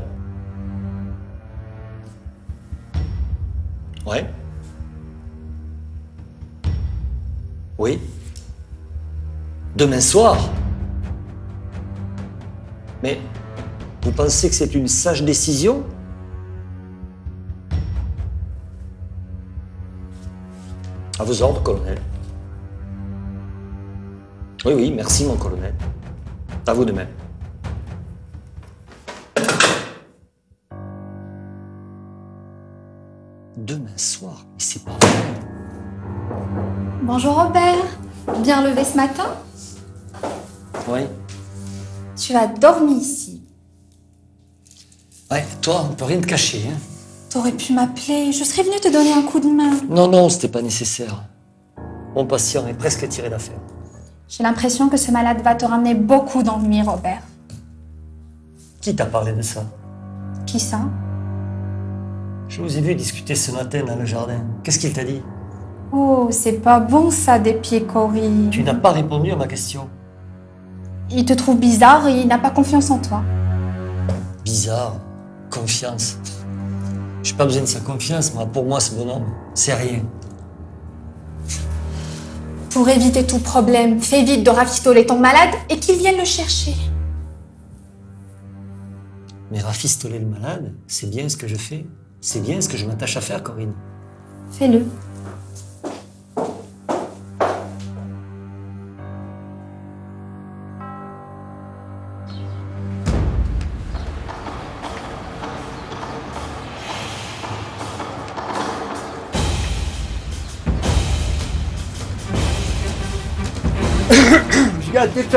Oui. Demain soir. Mais vous pensez que c'est une sage décision? À vos ordres, colonel. Oui, oui, merci, mon colonel. À vous de même. Demain soir, mais c'est pas vrai. Bonjour Robert. Bien levé ce matin? Oui. Tu as dormi ici. Ouais, toi, on peut rien te cacher. Hein. T'aurais pu m'appeler. Je serais venue te donner un coup de main. Non, non, c'était pas nécessaire. Mon patient est presque tiré d'affaire. J'ai l'impression que ce malade va te ramener beaucoup d'ennuis, Robert. Qui t'a parlé de ça? Qui ça? Je vous ai vu discuter ce matin dans le jardin. Qu'est-ce qu'il t'a dit? Oh, c'est pas bon ça, des pieds Cory. Tu n'as pas répondu à ma question. Il te trouve bizarre et il n'a pas confiance en toi. Bizarre. Confiance. J'ai pas besoin de sa confiance, moi. Pour moi, ce bonhomme, c'est rien. Pour éviter tout problème, fais vite de rafistoler ton malade et qu'il vienne le chercher. Mais rafistoler le malade, c'est bien ce que je fais. C'est bien ce que je m'attache à faire, Corinne. Fais-le.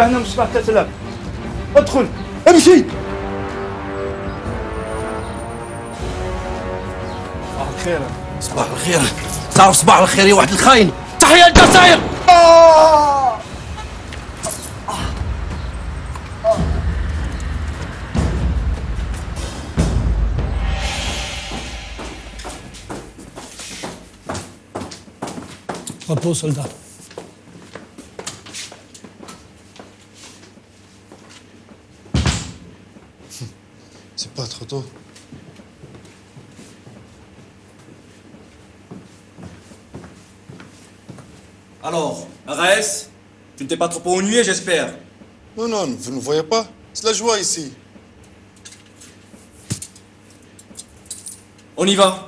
هنا مش راح تسلم ادخل. امشي. صباح الخير. صباح الخير. تعرف صباح الخير يا واحد الخاين. تحية الجزائر. Repos, soldat. Alors, Arès, tu ne t'es pas trop ennuyé, j'espère Non, non, vous ne voyez pas C'est la joie ici. On y va.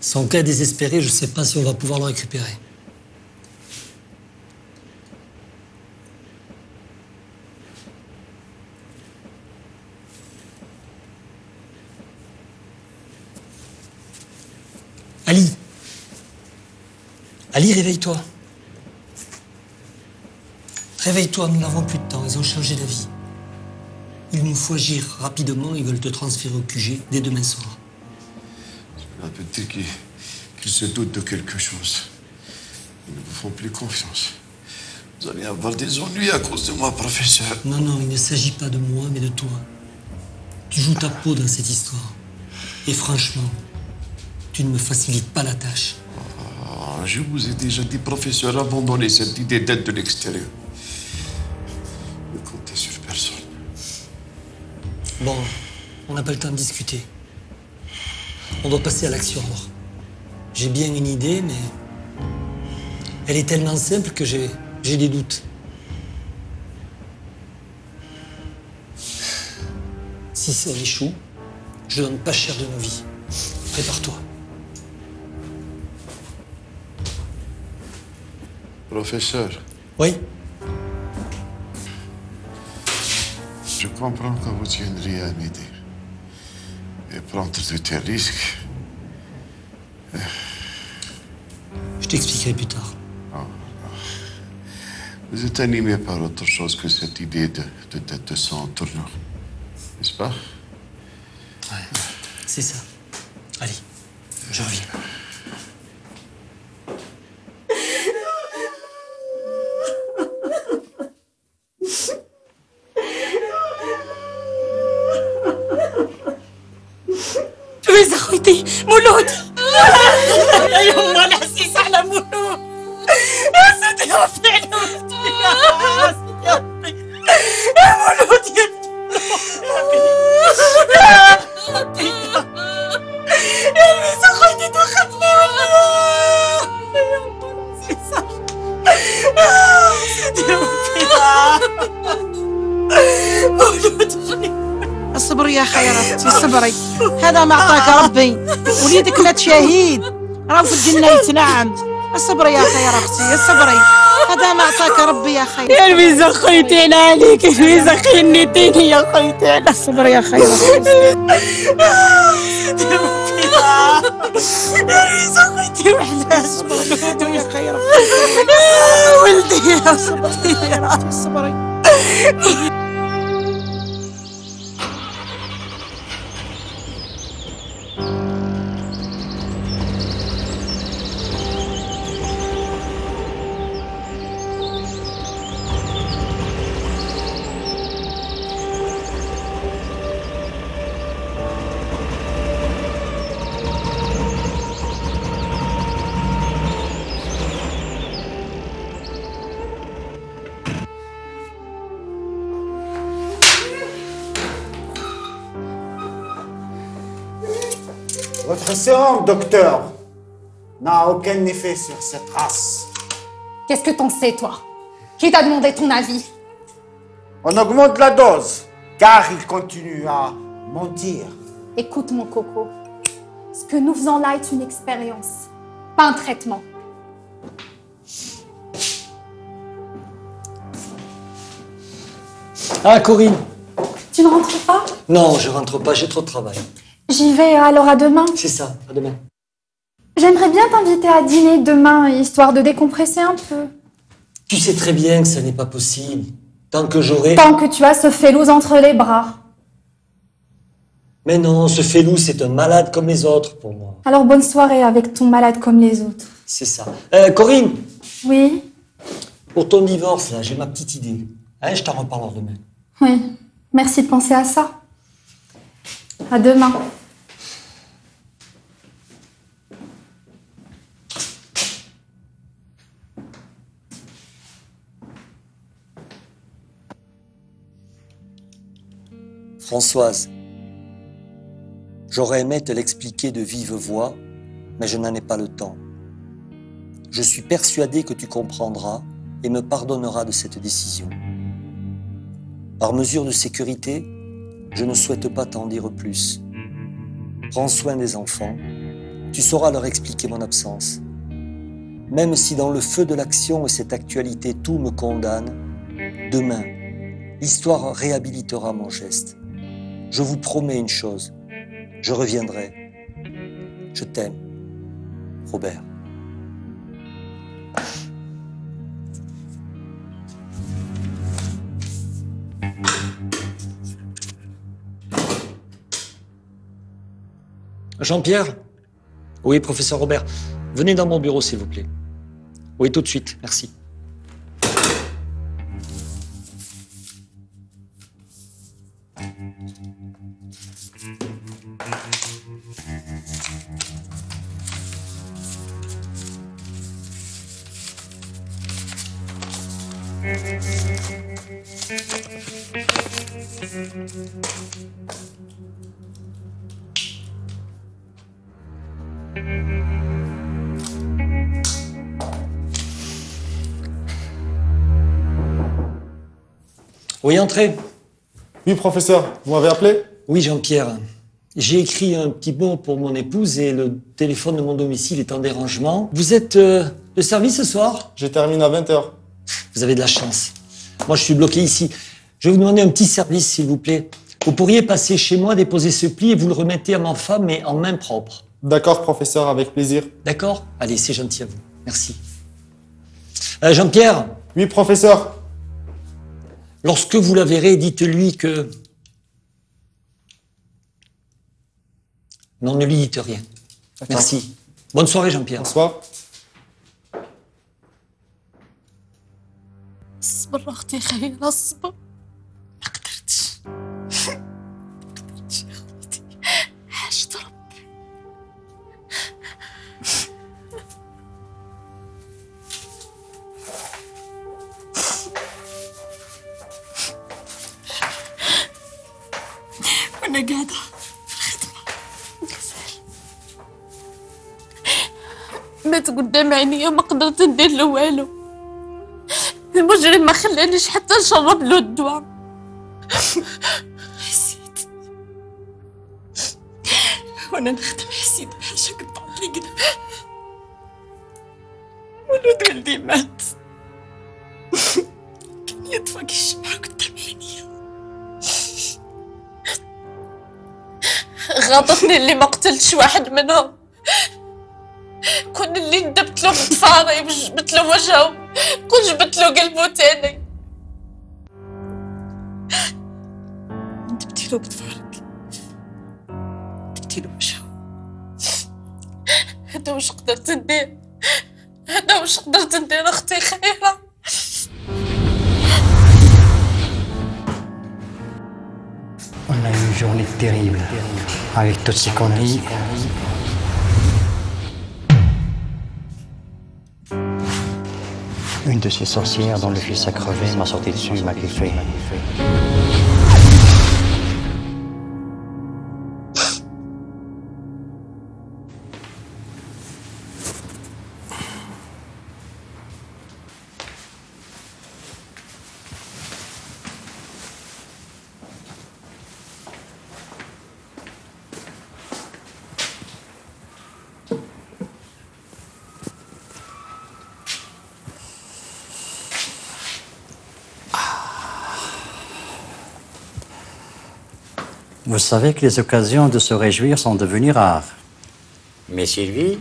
Son cas désespéré, je ne sais pas si on va pouvoir le récupérer. Ali Ali, réveille-toi. Réveille-toi, nous n'avons plus de temps, ils ont changé d'avis. Il nous faut agir rapidement, ils veulent te transférer au QG dès demain soir. Peut dire qu'ils qu'ils se doutent de quelque chose. Ils ne vous font plus confiance. Vous allez avoir des ennuis à cause de moi, professeur. Non, non, il ne s'agit pas de moi, mais de toi. Tu joues ta peau dans cette histoire. Et franchement, tu ne me facilites pas la tâche. Je vous ai déjà dit, professeur, abandonnez cette idée d'aide de l'extérieur. Ne comptez sur personne. Bon, on n'a pas le temps de discuter. On doit passer à l'action. J'ai bien une idée, mais elle est tellement simple que j'ai des doutes. Si ça échoue, je donne pas cher de nos vies. Prépare-toi. Professeur. Oui Je comprends que vous tiendriez à m'aider. Et prendre de tels risques. Je t'expliquerai plus tard. Vous êtes animé par autre chose que cette idée de, de tête de sang en tournure. N'est-ce pas? C'est ça. Allez, je reviens. مولود. يا يما العزيز على مولود. يا سيدي يا ربي يا ولدي يا سيدي يا ربي يا ربي يا ربي. يا ربي يا يا يا سيدي يا ربي. يا اصبري يا خيرتي صبري. هذا ما أعطاك ربي. وليدك مات شهيد راه في الجنة يتنعم. اصبري يا خير أختي اصبري هذا ما أعطاك ربي يا خير. يا الويزة خويتي أنا عليك الويزة خينيتيني يا خويتي أنا اصبري يا خير أختي. يا الويزة خويتي وحلاش يا خير ولدي يا صبري يا صبري Docteur, n'a aucun effet sur cette race. Qu'est-ce que t'en sais, toi? Qui t'a demandé ton avis? On augmente la dose, car il continue à mentir. Écoute, mon coco. Ce que nous faisons là est une expérience, pas un traitement. Ah, Corinne Tu ne rentres pas? Non, je rentre pas, j'ai trop de travail. J'y vais, alors à demain. C'est ça, à demain. J'aimerais bien t'inviter à dîner demain, histoire de décompresser un peu. Tu sais très bien que ça n'est pas possible. Tant que j'aurai... Tant que tu as ce félouse entre les bras. Mais non, ce félou, c'est un malade comme les autres pour moi. Alors bonne soirée avec ton malade comme les autres. C'est ça. Euh, Corinne, Oui, pour ton divorce, là, j'ai ma petite idée. Hein, je t'en reparlerai demain. oui. Merci de penser à ça. À demain. Françoise, j'aurais aimé te l'expliquer de vive voix, mais je n'en ai pas le temps. Je suis persuadé que tu comprendras et me pardonneras de cette décision. Par mesure de sécurité, je ne souhaite pas t'en dire plus. Prends soin des enfants, tu sauras leur expliquer mon absence. Même si dans le feu de l'action et cette actualité tout me condamne, demain, l'histoire réhabilitera mon geste. Je vous promets une chose, je reviendrai. Je t'aime, Robert. Jean-Pierre? Oui, professeur Robert. Venez dans mon bureau, s'il vous plaît. Oui, tout de suite, merci. Oui, entrez. Oui, professeur, vous m'avez appelé Oui, Jean-Pierre. J'ai écrit un petit mot pour mon épouse et le téléphone de mon domicile est en dérangement. Vous êtes euh, de service ce soir? Je termine à 20h. Vous avez de la chance. Moi, je suis bloqué ici. Je vais vous demander un petit service, s'il vous plaît. Vous pourriez passer chez moi, déposer ce pli et vous le remettez à ma femme, mais en main propre. D'accord, professeur, avec plaisir. D'accord? Allez, c'est gentil à vous. Merci. Euh, Jean-Pierre? Oui, professeur. Lorsque vous la verrez, dites-lui que... Non, ne lui dites rien. Merci. Bonne soirée, Jean-Pierre. Bonsoir. الصبر اختي خير الصبر قدام عينيا وما قدرت ندير له والو. المجرم ما خلانيش حتى نشرب له الدواء. حسيت. وأنا نخدم حسيت بحاجة كنت عطلي قدام ولد ولدي مات. كان يدفق الشمعة قدام عينيا غاضتني اللي ما قتلتش واحد منهم. كون اللي ندبت له بضفاري وجبت له وجهه كون جبت له قلبه تاني جبتي له بطفالك له وجهه. هذا واش قدرت ندير هذا واش قدرت ندير أختي خيرة؟ On a eu une journée terrible avec toutes ces conneries. Une de ces sorcières dont le fils a crevé m'a sauté dessus, m'a kiffé. Vous savez que les occasions de se réjouir sont devenues rares. Mais Sylvie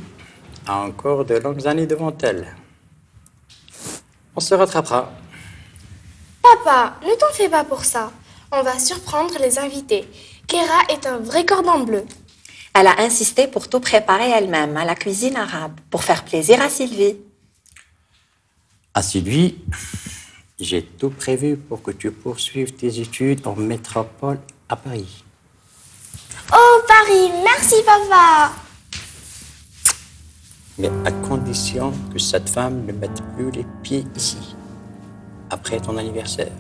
a encore de longues années devant elle. On se rattrapera. Papa, ne t'en fais pas pour ça. On va surprendre les invités. Kera est un vrai cordon bleu. Elle a insisté pour tout préparer elle-même à la cuisine arabe, pour faire plaisir à Sylvie. À Sylvie, j'ai tout prévu pour que tu poursuives tes études en métropole à Paris. Oh, Paris, merci papa. Mais à condition que cette femme ne mette plus les pieds ici, après ton anniversaire.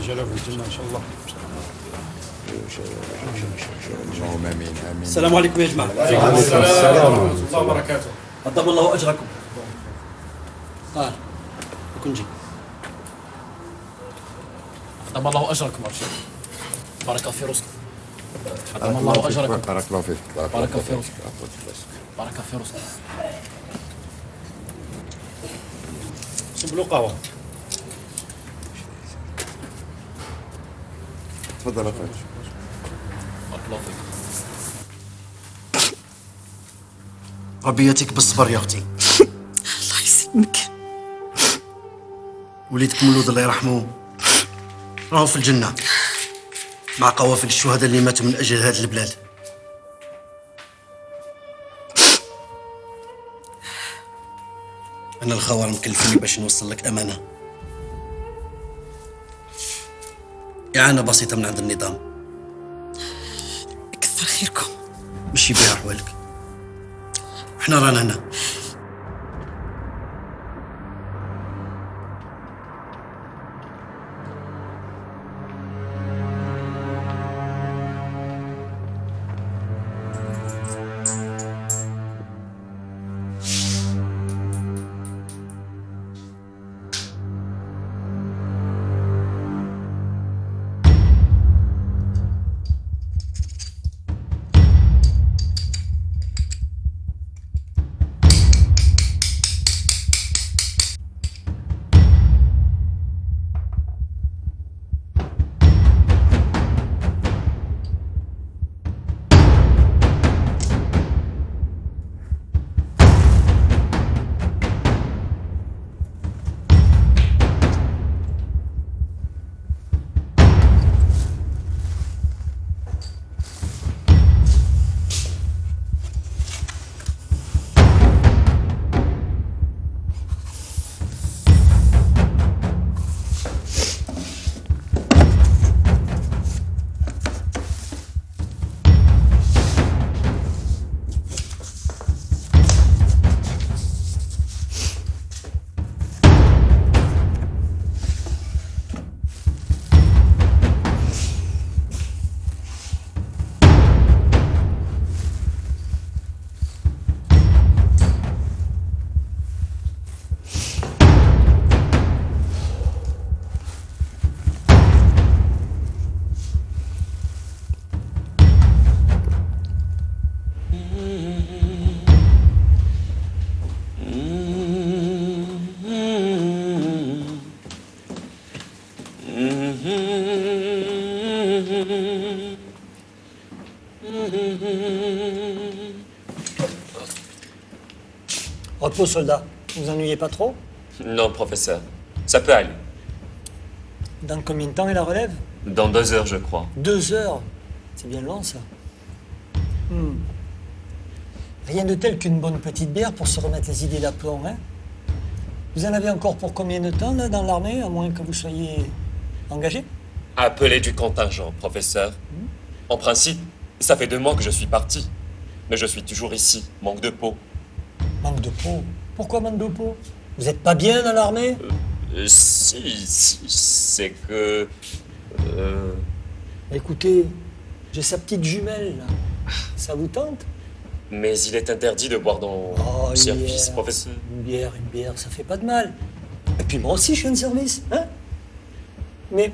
إن شاء الله. اللهم آمين آمين. السلام عليكم يا جماعة. وعليكم السلام. ورحمه الله وبركاته. قدم الله أجركم. قال كنجي قدم الله أجركم ابشر بارك في رزقكم عظم الله أجركم. بارك الله فيك. بارك في رزقكم بارك في رزقكم شبلوا قهوة. تفضل أخوي. بارك الله فيك ربي ياتيك بالصبر يا أختي. الله يسلمك. وليدك مولود الله يرحمه راهو في الجنة مع قوافل الشهداء اللي ماتوا من أجل هذه البلاد. أنا الخوار مكلفني باش نوصل لك أمانة. اعانه بسيطة من عند النظام. كثر خيركم. مشي بها احوالك إحنا رانا هنا. Repos, soldat. Vous ennuyez pas trop? Non, professeur. Ça peut aller. Dans combien de temps est la relève? Dans deux heures, je crois. Deux heures? C'est bien long, ça. Hmm. Rien de tel qu'une bonne petite bière pour se remettre les idées d'aplomb, hein? Vous en avez encore pour combien de temps, là, dans l'armée, à moins que vous soyez engagé? Appelé du contingent, professeur. En principe, ça fait deux mois que je suis parti. Mais je suis toujours ici. Manque de peau. Manque de peau Pourquoi manque de peau? Vous êtes pas bien dans l'armée? Euh, si, si, c'est que. euh, Écoutez, j'ai sa petite jumelle, là. Ça vous tente? Mais il est interdit de boire dans Oh, le service, yeah. professeur. Une bière, une bière, ça fait pas de mal. Et puis moi aussi, je suis un service, hein? Mais,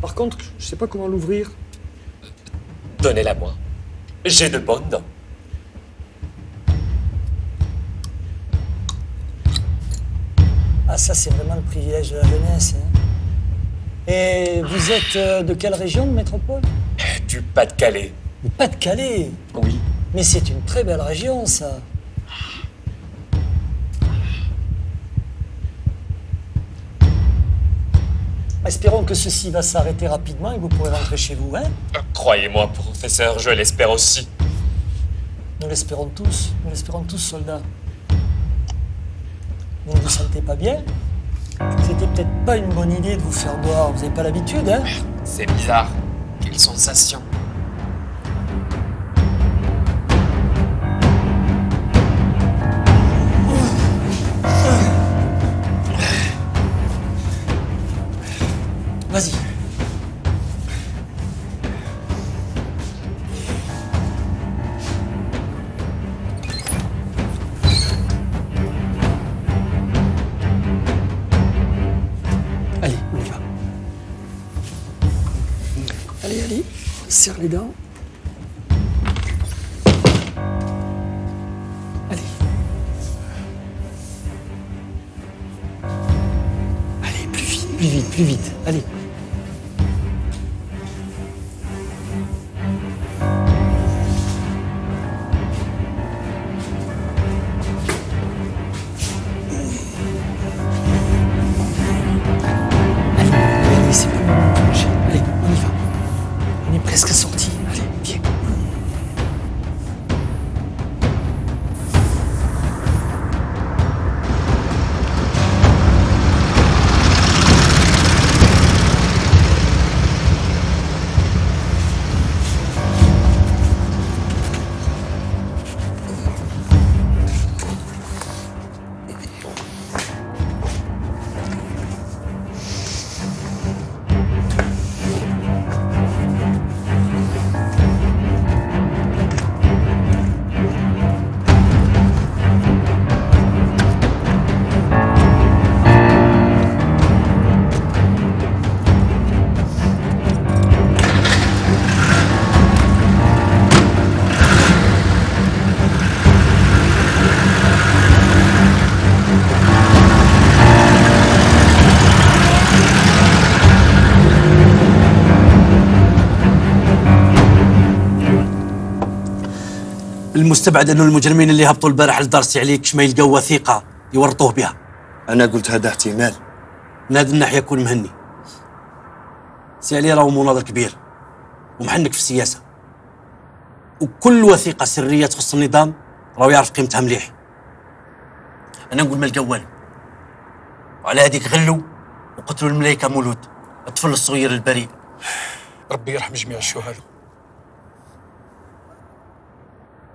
par contre, je sais pas comment l'ouvrir. Donnez-la moi. J'ai de bonnes dents. Ah, ça, c'est vraiment le privilège de la jeunesse. hein. Et vous êtes euh, de quelle région de métropole? Du Pas-de-Calais. Du Pas-de-Calais? Oui. Mais c'est une très belle région, ça. Espérons que ceci va s'arrêter rapidement et que vous pourrez rentrer chez vous, hein? Croyez-moi, professeur, je l'espère aussi. Nous l'espérons tous, nous l'espérons tous, soldats. Vous ne vous sentez pas bien C'était peut-être pas une bonne idée de vous faire boire, vous n'avez pas l'habitude, hein C'est bizarre. Quelle sensation. Plus vite. Allez, المستبعد انه المجرمين اللي هبطوا البارح لدار سي عليك ما يلقوا وثيقة يورطوه بها. أنا قلت هذا احتمال. من هذه الناحية كون مهني. سي علي راهو مناضل كبير. ومحنك في السياسة. وكل وثيقة سرية تخص النظام راهو يعرف قيمتها مليح. أنا نقول ما لقاو والو وعلى هذيك غلوا وقتلوا الملايكه مولود الطفل الصغير البريء. ربي يرحم جميع الشهداء.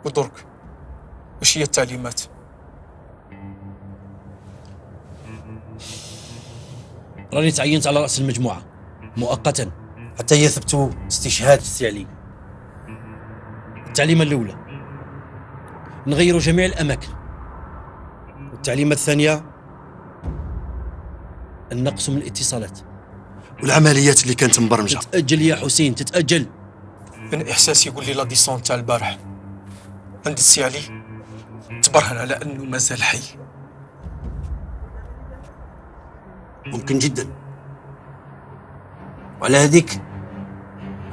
ودرك وش هي التعليمات؟ راني تعينت على رأس المجموعة. مؤقتا. حتى يثبتوا استشهاد السي علي التعليمة الأولى. نغيروا جميع الأماكن. والتعليمة الثانية النقص من الاتصالات. والعمليات اللي كانت مبرمجة. تتأجل يا حسين تتأجل. من احساسي يقول لي لا ديسون تاع البارح. عند السي علي. تبرهن على أنه مازال حي. ممكن جدا. وعلى هذيك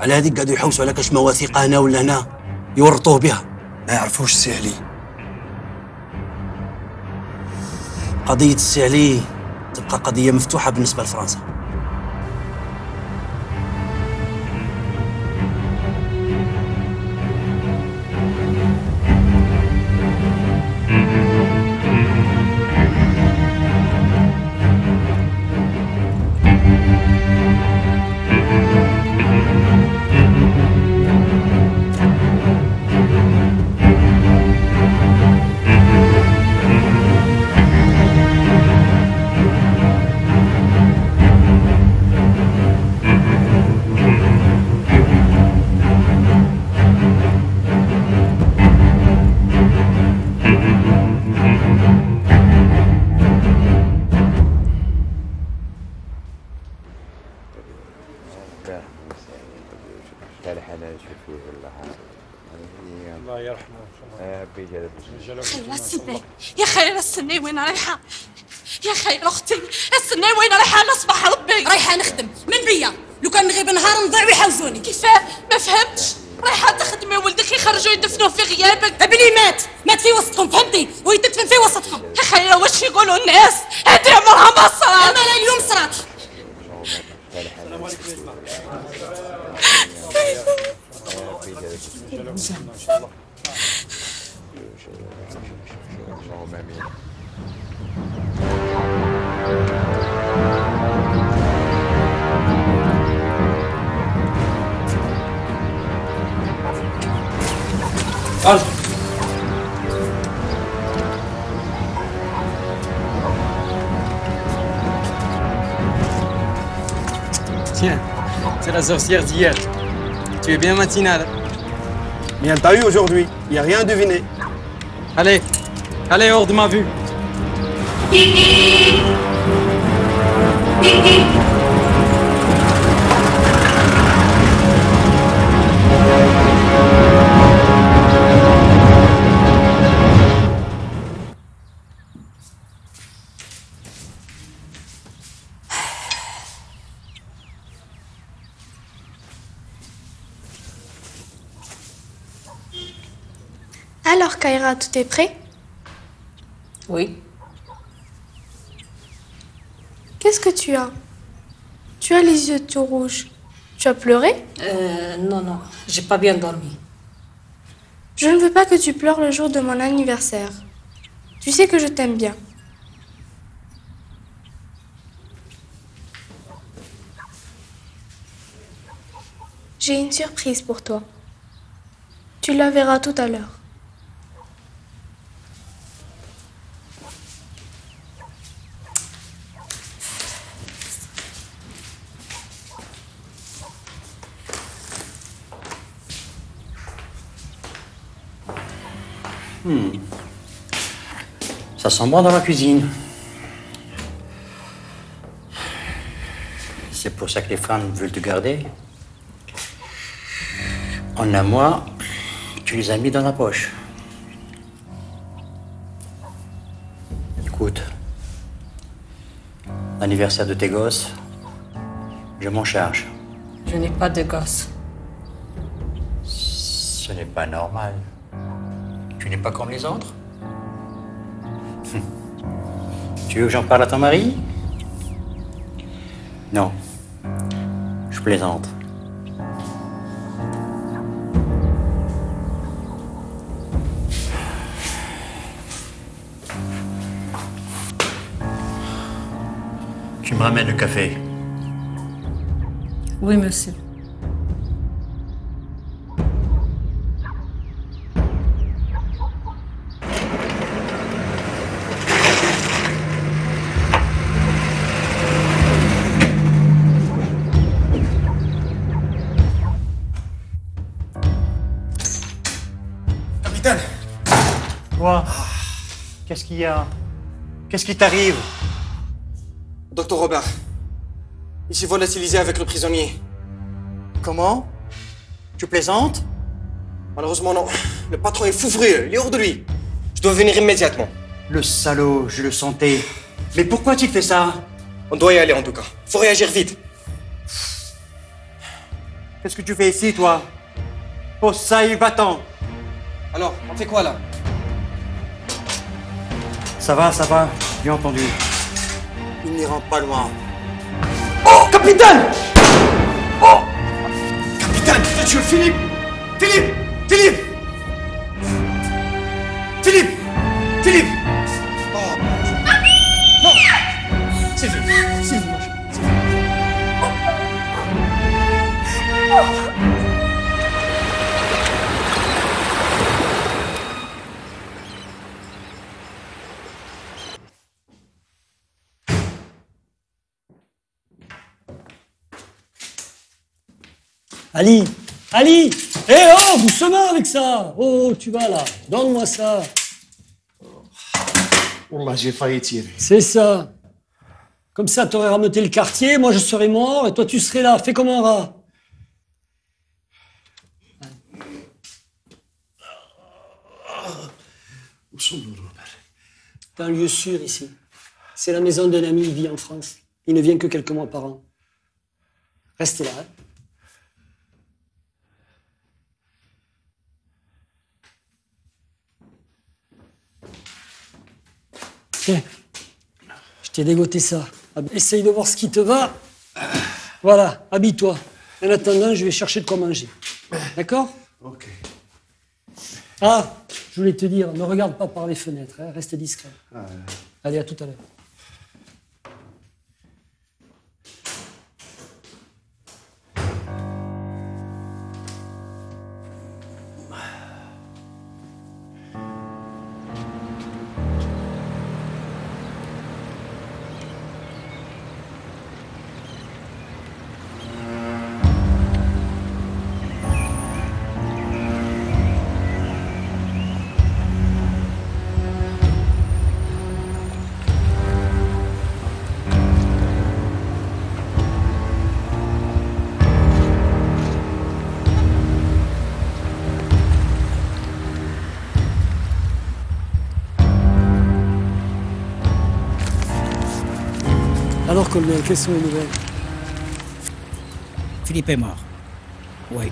على هذيك قاعدوا يحوسوا على كاش مواثيق هنا ولا هنا يورطوه بها. ما يعرفوش سي علي. قضية السي علي تبقى قضية مفتوحة بالنسبة لفرنسا. استني وين رايحة؟ أنا أصبح ربي. رايحة نخدم. من بيا؟ لو كان نغيب نهار نضيع ويحوزوني كيفاه؟ ما فهمتش. رايحة تخدمي ولدك يخرجوا يدفنوه في غيابك. ابني مات. مات في وسطكم. فهمتي ويتدفن في وسطكم. يا خير واش يقولوا الناس؟ هذه عمرها ما صارت أنا اليوم صرات اللهم امين Tiens, c'est la sorcière d'hier. Tu es bien matinale. Bien t'as eu aujourd'hui. Il n'y a rien deviné. Allez, allez hors de ma vue. Alors, Kaira, tout est prêt? Oui. Qu'est-ce que tu as? Tu as les yeux tout rouges. Tu as pleuré? Euh, non, non, j'ai pas bien dormi. Je ne veux pas que tu pleures le jour de mon anniversaire. Tu sais que je t'aime bien. J'ai une surprise pour toi. Tu la verras tout à l'heure. Sent bon dans la cuisine. C'est pour ça que les femmes veulent te garder. En un mois, tu les as mis dans la poche. Écoute, l'anniversaire de tes gosses, je m'en charge. Je n'ai pas de gosse. Ce n'est pas normal. Tu n'es pas comme les autres? Tu veux que j'en parle à ton mari? Non. Je plaisante. Tu me ramènes le café. Oui, monsieur. Qu'il y a? Qu'est-ce qui t'arrive? Docteur Robert, il s'est volatilisé avec le prisonnier. Comment? Tu plaisantes? Malheureusement, non. Le patron est fou furieux, il est hors de lui. Je dois venir immédiatement. Le salaud, je le sentais. Mais pourquoi tu fais ça? On doit y aller en tout cas. Faut réagir vite. Qu'est-ce que tu fais ici, toi? Pose ça et va-t'en. Alors, on fait quoi là? Ça va, ça va, bien entendu. Ils n'iront pas loin. Oh, capitaine! Oh! Capitaine, tu tué Philippe? Philippe! Philippe! Philippe Ali Ali Eh oh, doucement avec ça Oh, tu vas là, donne-moi ça. Wallah, j'ai failli tirer. C'est ça. Comme ça, t'aurais rameuté le quartier, moi je serais mort, et toi tu serais là, fais comme un rat. Où sont nos Robert C'est un lieu sûr ici. C'est la maison d'un ami, il vit en France. Il ne vient que quelques mois par an. Restez là. hein. Tiens, je t'ai dégoté ça. Essaye de voir ce qui te va. Voilà, habille-toi. En attendant, je vais chercher de quoi manger. D'accord? Ok. Ah, je voulais te dire, ne regarde pas par les fenêtres, hein, reste discret. Allez, à tout à l'heure. Quelles sont les nouvelles? Philippe est mort. Oui.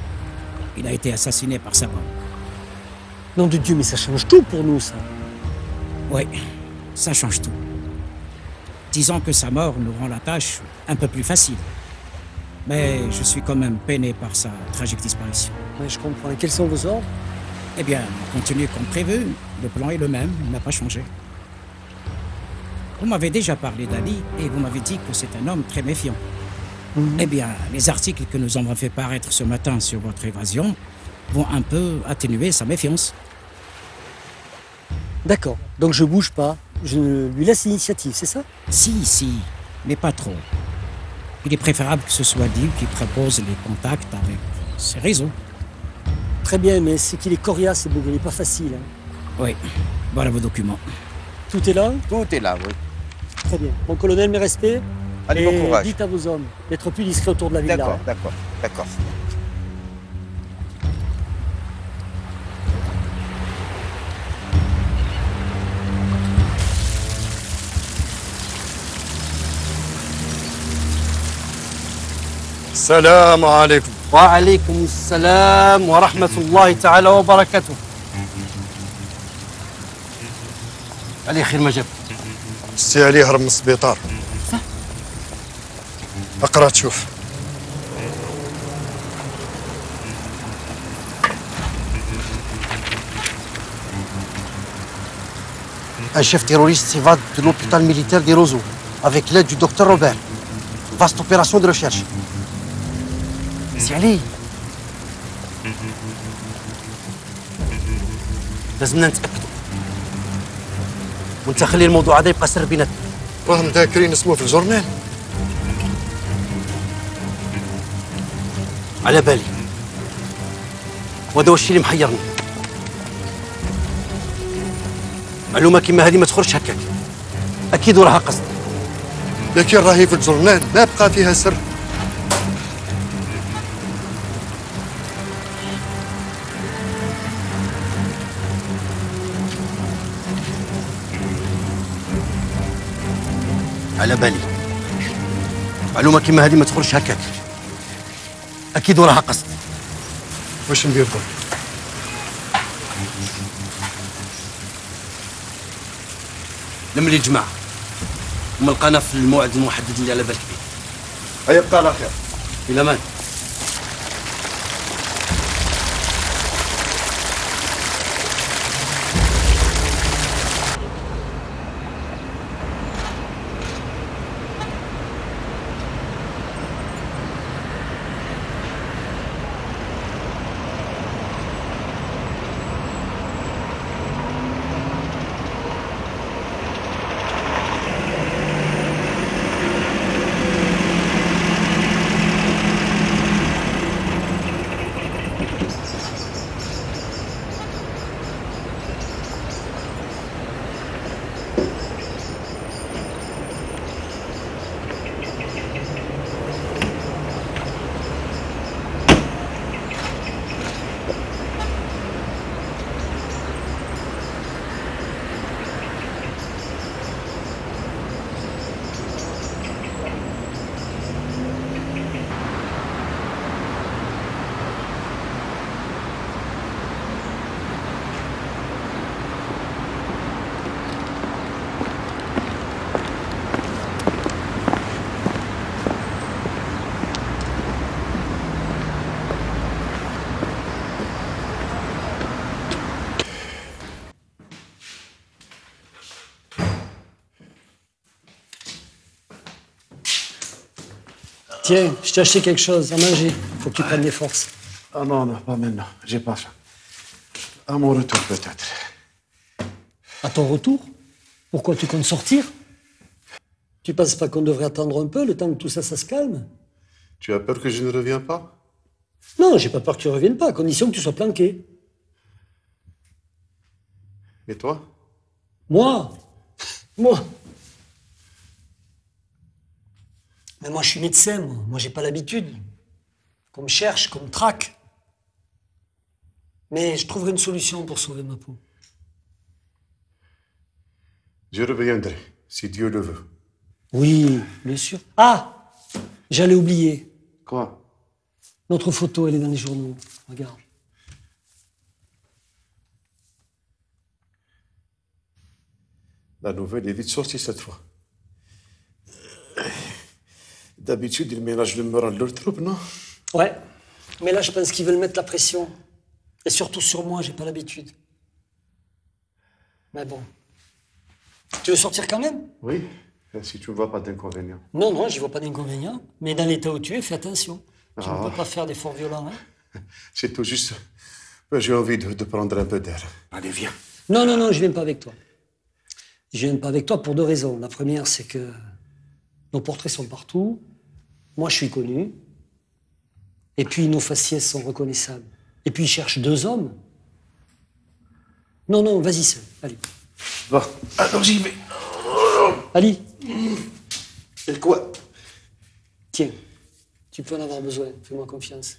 Il a été assassiné par sa bombe. Nom de Dieu, mais ça change tout pour nous, ça. Oui, ça change tout. Disons que sa mort nous rend la tâche un peu plus facile. Mais je suis quand même peiné par sa tragique disparition. Oui, je comprends. Et quels sont vos ordres? Eh bien, on continue comme prévu. Le plan est le même, il n'a pas changé. Vous m'avez déjà parlé d'Ali et vous m'avez dit que c'est un homme très méfiant. Eh bien, les articles que nous avons fait paraître ce matin sur votre évasion vont un peu atténuer sa méfiance. D'accord. Donc je bouge pas. Je lui laisse l'initiative, c'est ça? Si, si, mais pas trop. Il est préférable que ce soit lui qui propose les contacts avec ses réseaux. Très bien, mais c'est qu'il est coriace, ce bouc, il n'est pas facile. hein. Oui, voilà vos documents. Tout est là Tout est là, oui. Très bien. Mon colonel, mes respects. Allez, et bon courage. dites à vos hommes d'être plus discrets autour de la villa. D'accord, hein. d'accord, d'accord. السلام عليكم وعليكم السلام ورحمة الله تعالى وبركاته عليه خير ما جاب. سي علي هرب من السبيطار. اقرأ تشوف. ان شيف تيروريست سيفاد دو لوبيتال ميليتير دي روزو افيك لاد دو دكتور روبير فاست اوبيراسيون دو ريشيرش سي علي لازمنا نتاكد وانت خلي الموضوع هذا يبقى سر بيناتنا. راهم ذاكرين اسمه في الجورنال؟ على بالي. وهذا هو الشيء اللي محيرني. معلومة كيما هذه ما تخرجش هكاك. أكيد وراها قصد. لكن راهي في الجورنال ما بقى فيها سر. على بالي. معلومة كيما هذه ما تخرجش هكاك. أكيد وراها قصد. واش ندير. نملي الجماعه وملقانا في الموعد المحدد اللي على بالك به. يبقى على خير. إلى مان Tiens, je t'ai acheté quelque chose à manger. Faut que tu prennes des forces. Ah non, non, pas maintenant. J'ai pas faim. À mon retour, peut-être. À ton retour? Pourquoi tu comptes sortir? Tu penses pas qu'on devrait attendre un peu le temps que tout ça, ça se calme? Tu as peur que je ne reviens pas? Non, j'ai pas peur que tu reviennes pas, à condition que tu sois planqué. Et toi? Moi? Moi? Mais moi, je suis médecin, moi. Moi, j'ai pas l'habitude. Qu'on me cherche, qu'on me traque. Mais je trouverai une solution pour sauver ma peau. Je reviendrai, si Dieu le veut. Oui, bien sûr. Ah J'allais oublier. Quoi? Notre photo, elle est dans les journaux. Regarde. La nouvelle est vite sortie cette fois. D'habitude, ils ménagent le moral de leur troupe, non? Ouais. Mais là, je pense qu'ils veulent mettre la pression. Et surtout sur moi, j'ai pas l'habitude. Mais bon. Tu veux sortir quand même? Oui, si tu ne vois pas d'inconvénient. Non, non, j'y vois pas d'inconvénient. Mais dans l'état où tu es, fais attention. Tu Ah. ne peux pas faire d'efforts violents. Hein C'est tout juste. Ben, J'ai envie de, de prendre un peu d'air. Allez, viens. non, non, non, je viens pas avec toi. Je viens pas avec toi pour deux raisons. La première, c'est que nos portraits sont partout. Moi, je suis connu. Et puis, nos faciès sont reconnaissables. Et puis, ils cherchent deux hommes. Non, non, vas-y seul. Allez. Bon, alors j'y vais. Ali. Et quoi? Tiens, tu peux en avoir besoin. Fais-moi confiance.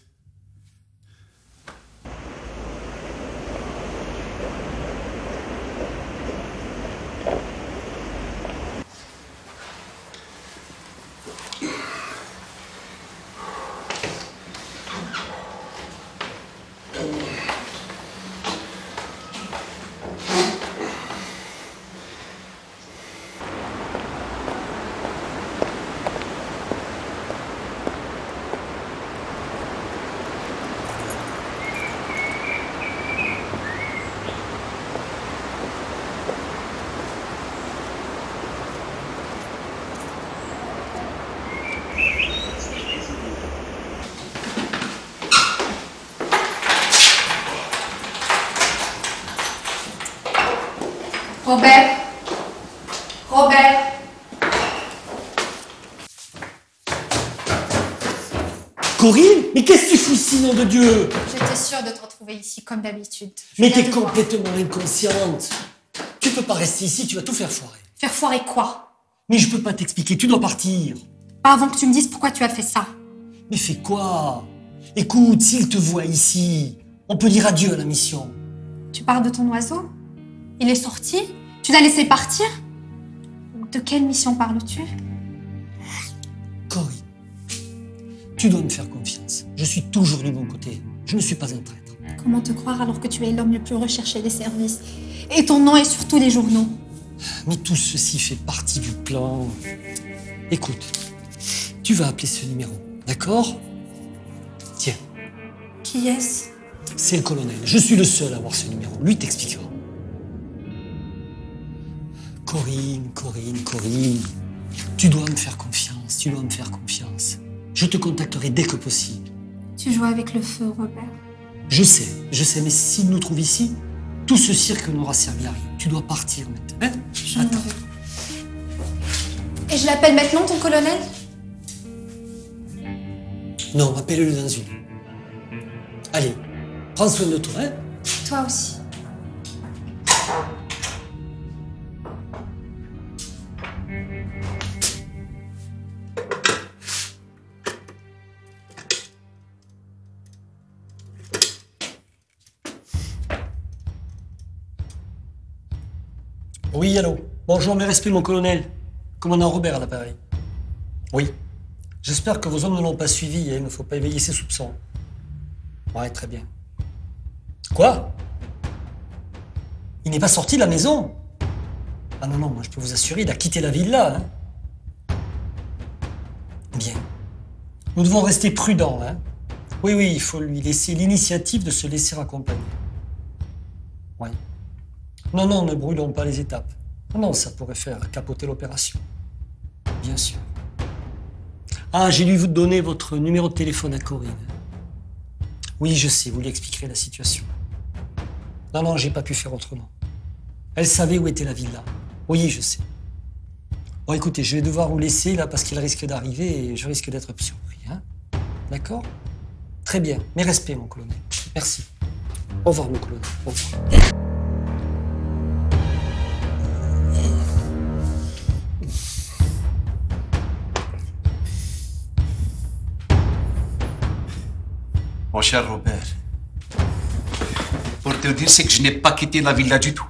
Robert Robert Corinne Mais qu'est-ce que tu fous ici, nom de Dieu J'étais sûre de te retrouver ici comme d'habitude. Mais t'es voir. complètement inconsciente. Tu peux pas rester ici, tu vas tout faire foirer. Faire foirer quoi? Mais je peux pas t'expliquer, tu dois partir. Pas avant que tu me dises pourquoi tu as fait ça. Mais fais quoi? Écoute, s'il te voit ici, on peut dire adieu à la mission. Tu parles de ton oiseau? Il est sorti? Tu l'as laissé partir? De quelle mission parles-tu? Tu dois me faire confiance. Je suis toujours du bon côté. Je ne suis pas un traître. Comment te croire alors que tu es l'homme le plus recherché des services? Et ton nom est sur tous les journaux Mais tout ceci fait partie du plan. Écoute, tu vas appeler ce numéro, d'accord? Tiens, Qui est-ce? C'est le colonel. Je suis le seul à avoir ce numéro. Lui t'expliquera. Corinne, Corinne, Corinne. Tu dois me faire confiance, tu dois me faire confiance. Je te contacterai dès que possible. Tu joues avec le feu, Robert. Je sais, je sais, mais s'il nous trouve ici, tout ce cirque n'aura servi à rien. Tu dois partir maintenant. Hein? Je vais. Et je l'appelle maintenant, ton colonel? Non, appelle-le dans une. Allez, prends soin de toi, hein? Toi aussi. Oui, allô. Bonjour, mes respects, mon colonel. Commandant Robert à l'appareil. Oui. J'espère que vos hommes ne l'ont pas suivi et il ne faut pas éveiller ses soupçons. Ouais, très bien. Quoi? Il n'est pas sorti de la maison? Ah non, non, moi je peux vous assurer, il a quitté la villa. Hein. Bien. Nous devons rester prudents. Hein. Oui, oui, il faut lui laisser l'initiative de se laisser accompagner. Non, non, ne brûlons pas les étapes. Non, non, ça pourrait faire capoter l'opération. Bien sûr. Ah, j'ai dû vous donner votre numéro de téléphone à Corinne. Oui, je sais, vous lui expliquerez la situation. Non, non, j'ai pas pu faire autrement. Elle savait où était la villa. Oui, je sais. Bon, écoutez, je vais devoir vous laisser là parce qu'il risque d'arriver et je risque d'être surpris. Hein D'accord? Très bien. Mes respects, mon colonel. Merci. Au revoir, mon colonel. Au revoir. Cher Robert, pour te dire, c'est que je n'ai pas quitté la villa du tout.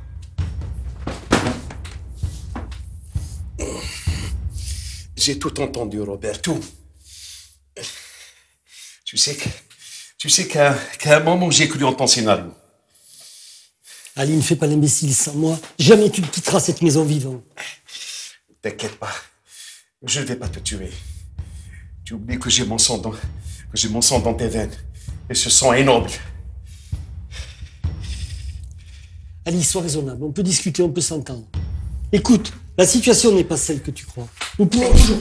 J'ai tout entendu, Robert, tout. Tu sais que, tu sais qu'à qu'à un moment, j'ai cru en ton scénario. Ali, ne fais pas l'imbécile sans moi. Jamais tu ne quitteras cette maison vivant. T'inquiète pas, je ne vais pas te tuer. Tu oublies que j'ai mon sang dans, que j'ai mon sang dans tes veines. Et ce sang est noble. Ali, sois raisonnable. On peut discuter, on peut s'entendre. Écoute, la situation n'est pas celle que tu crois. Nous pouvons toujours...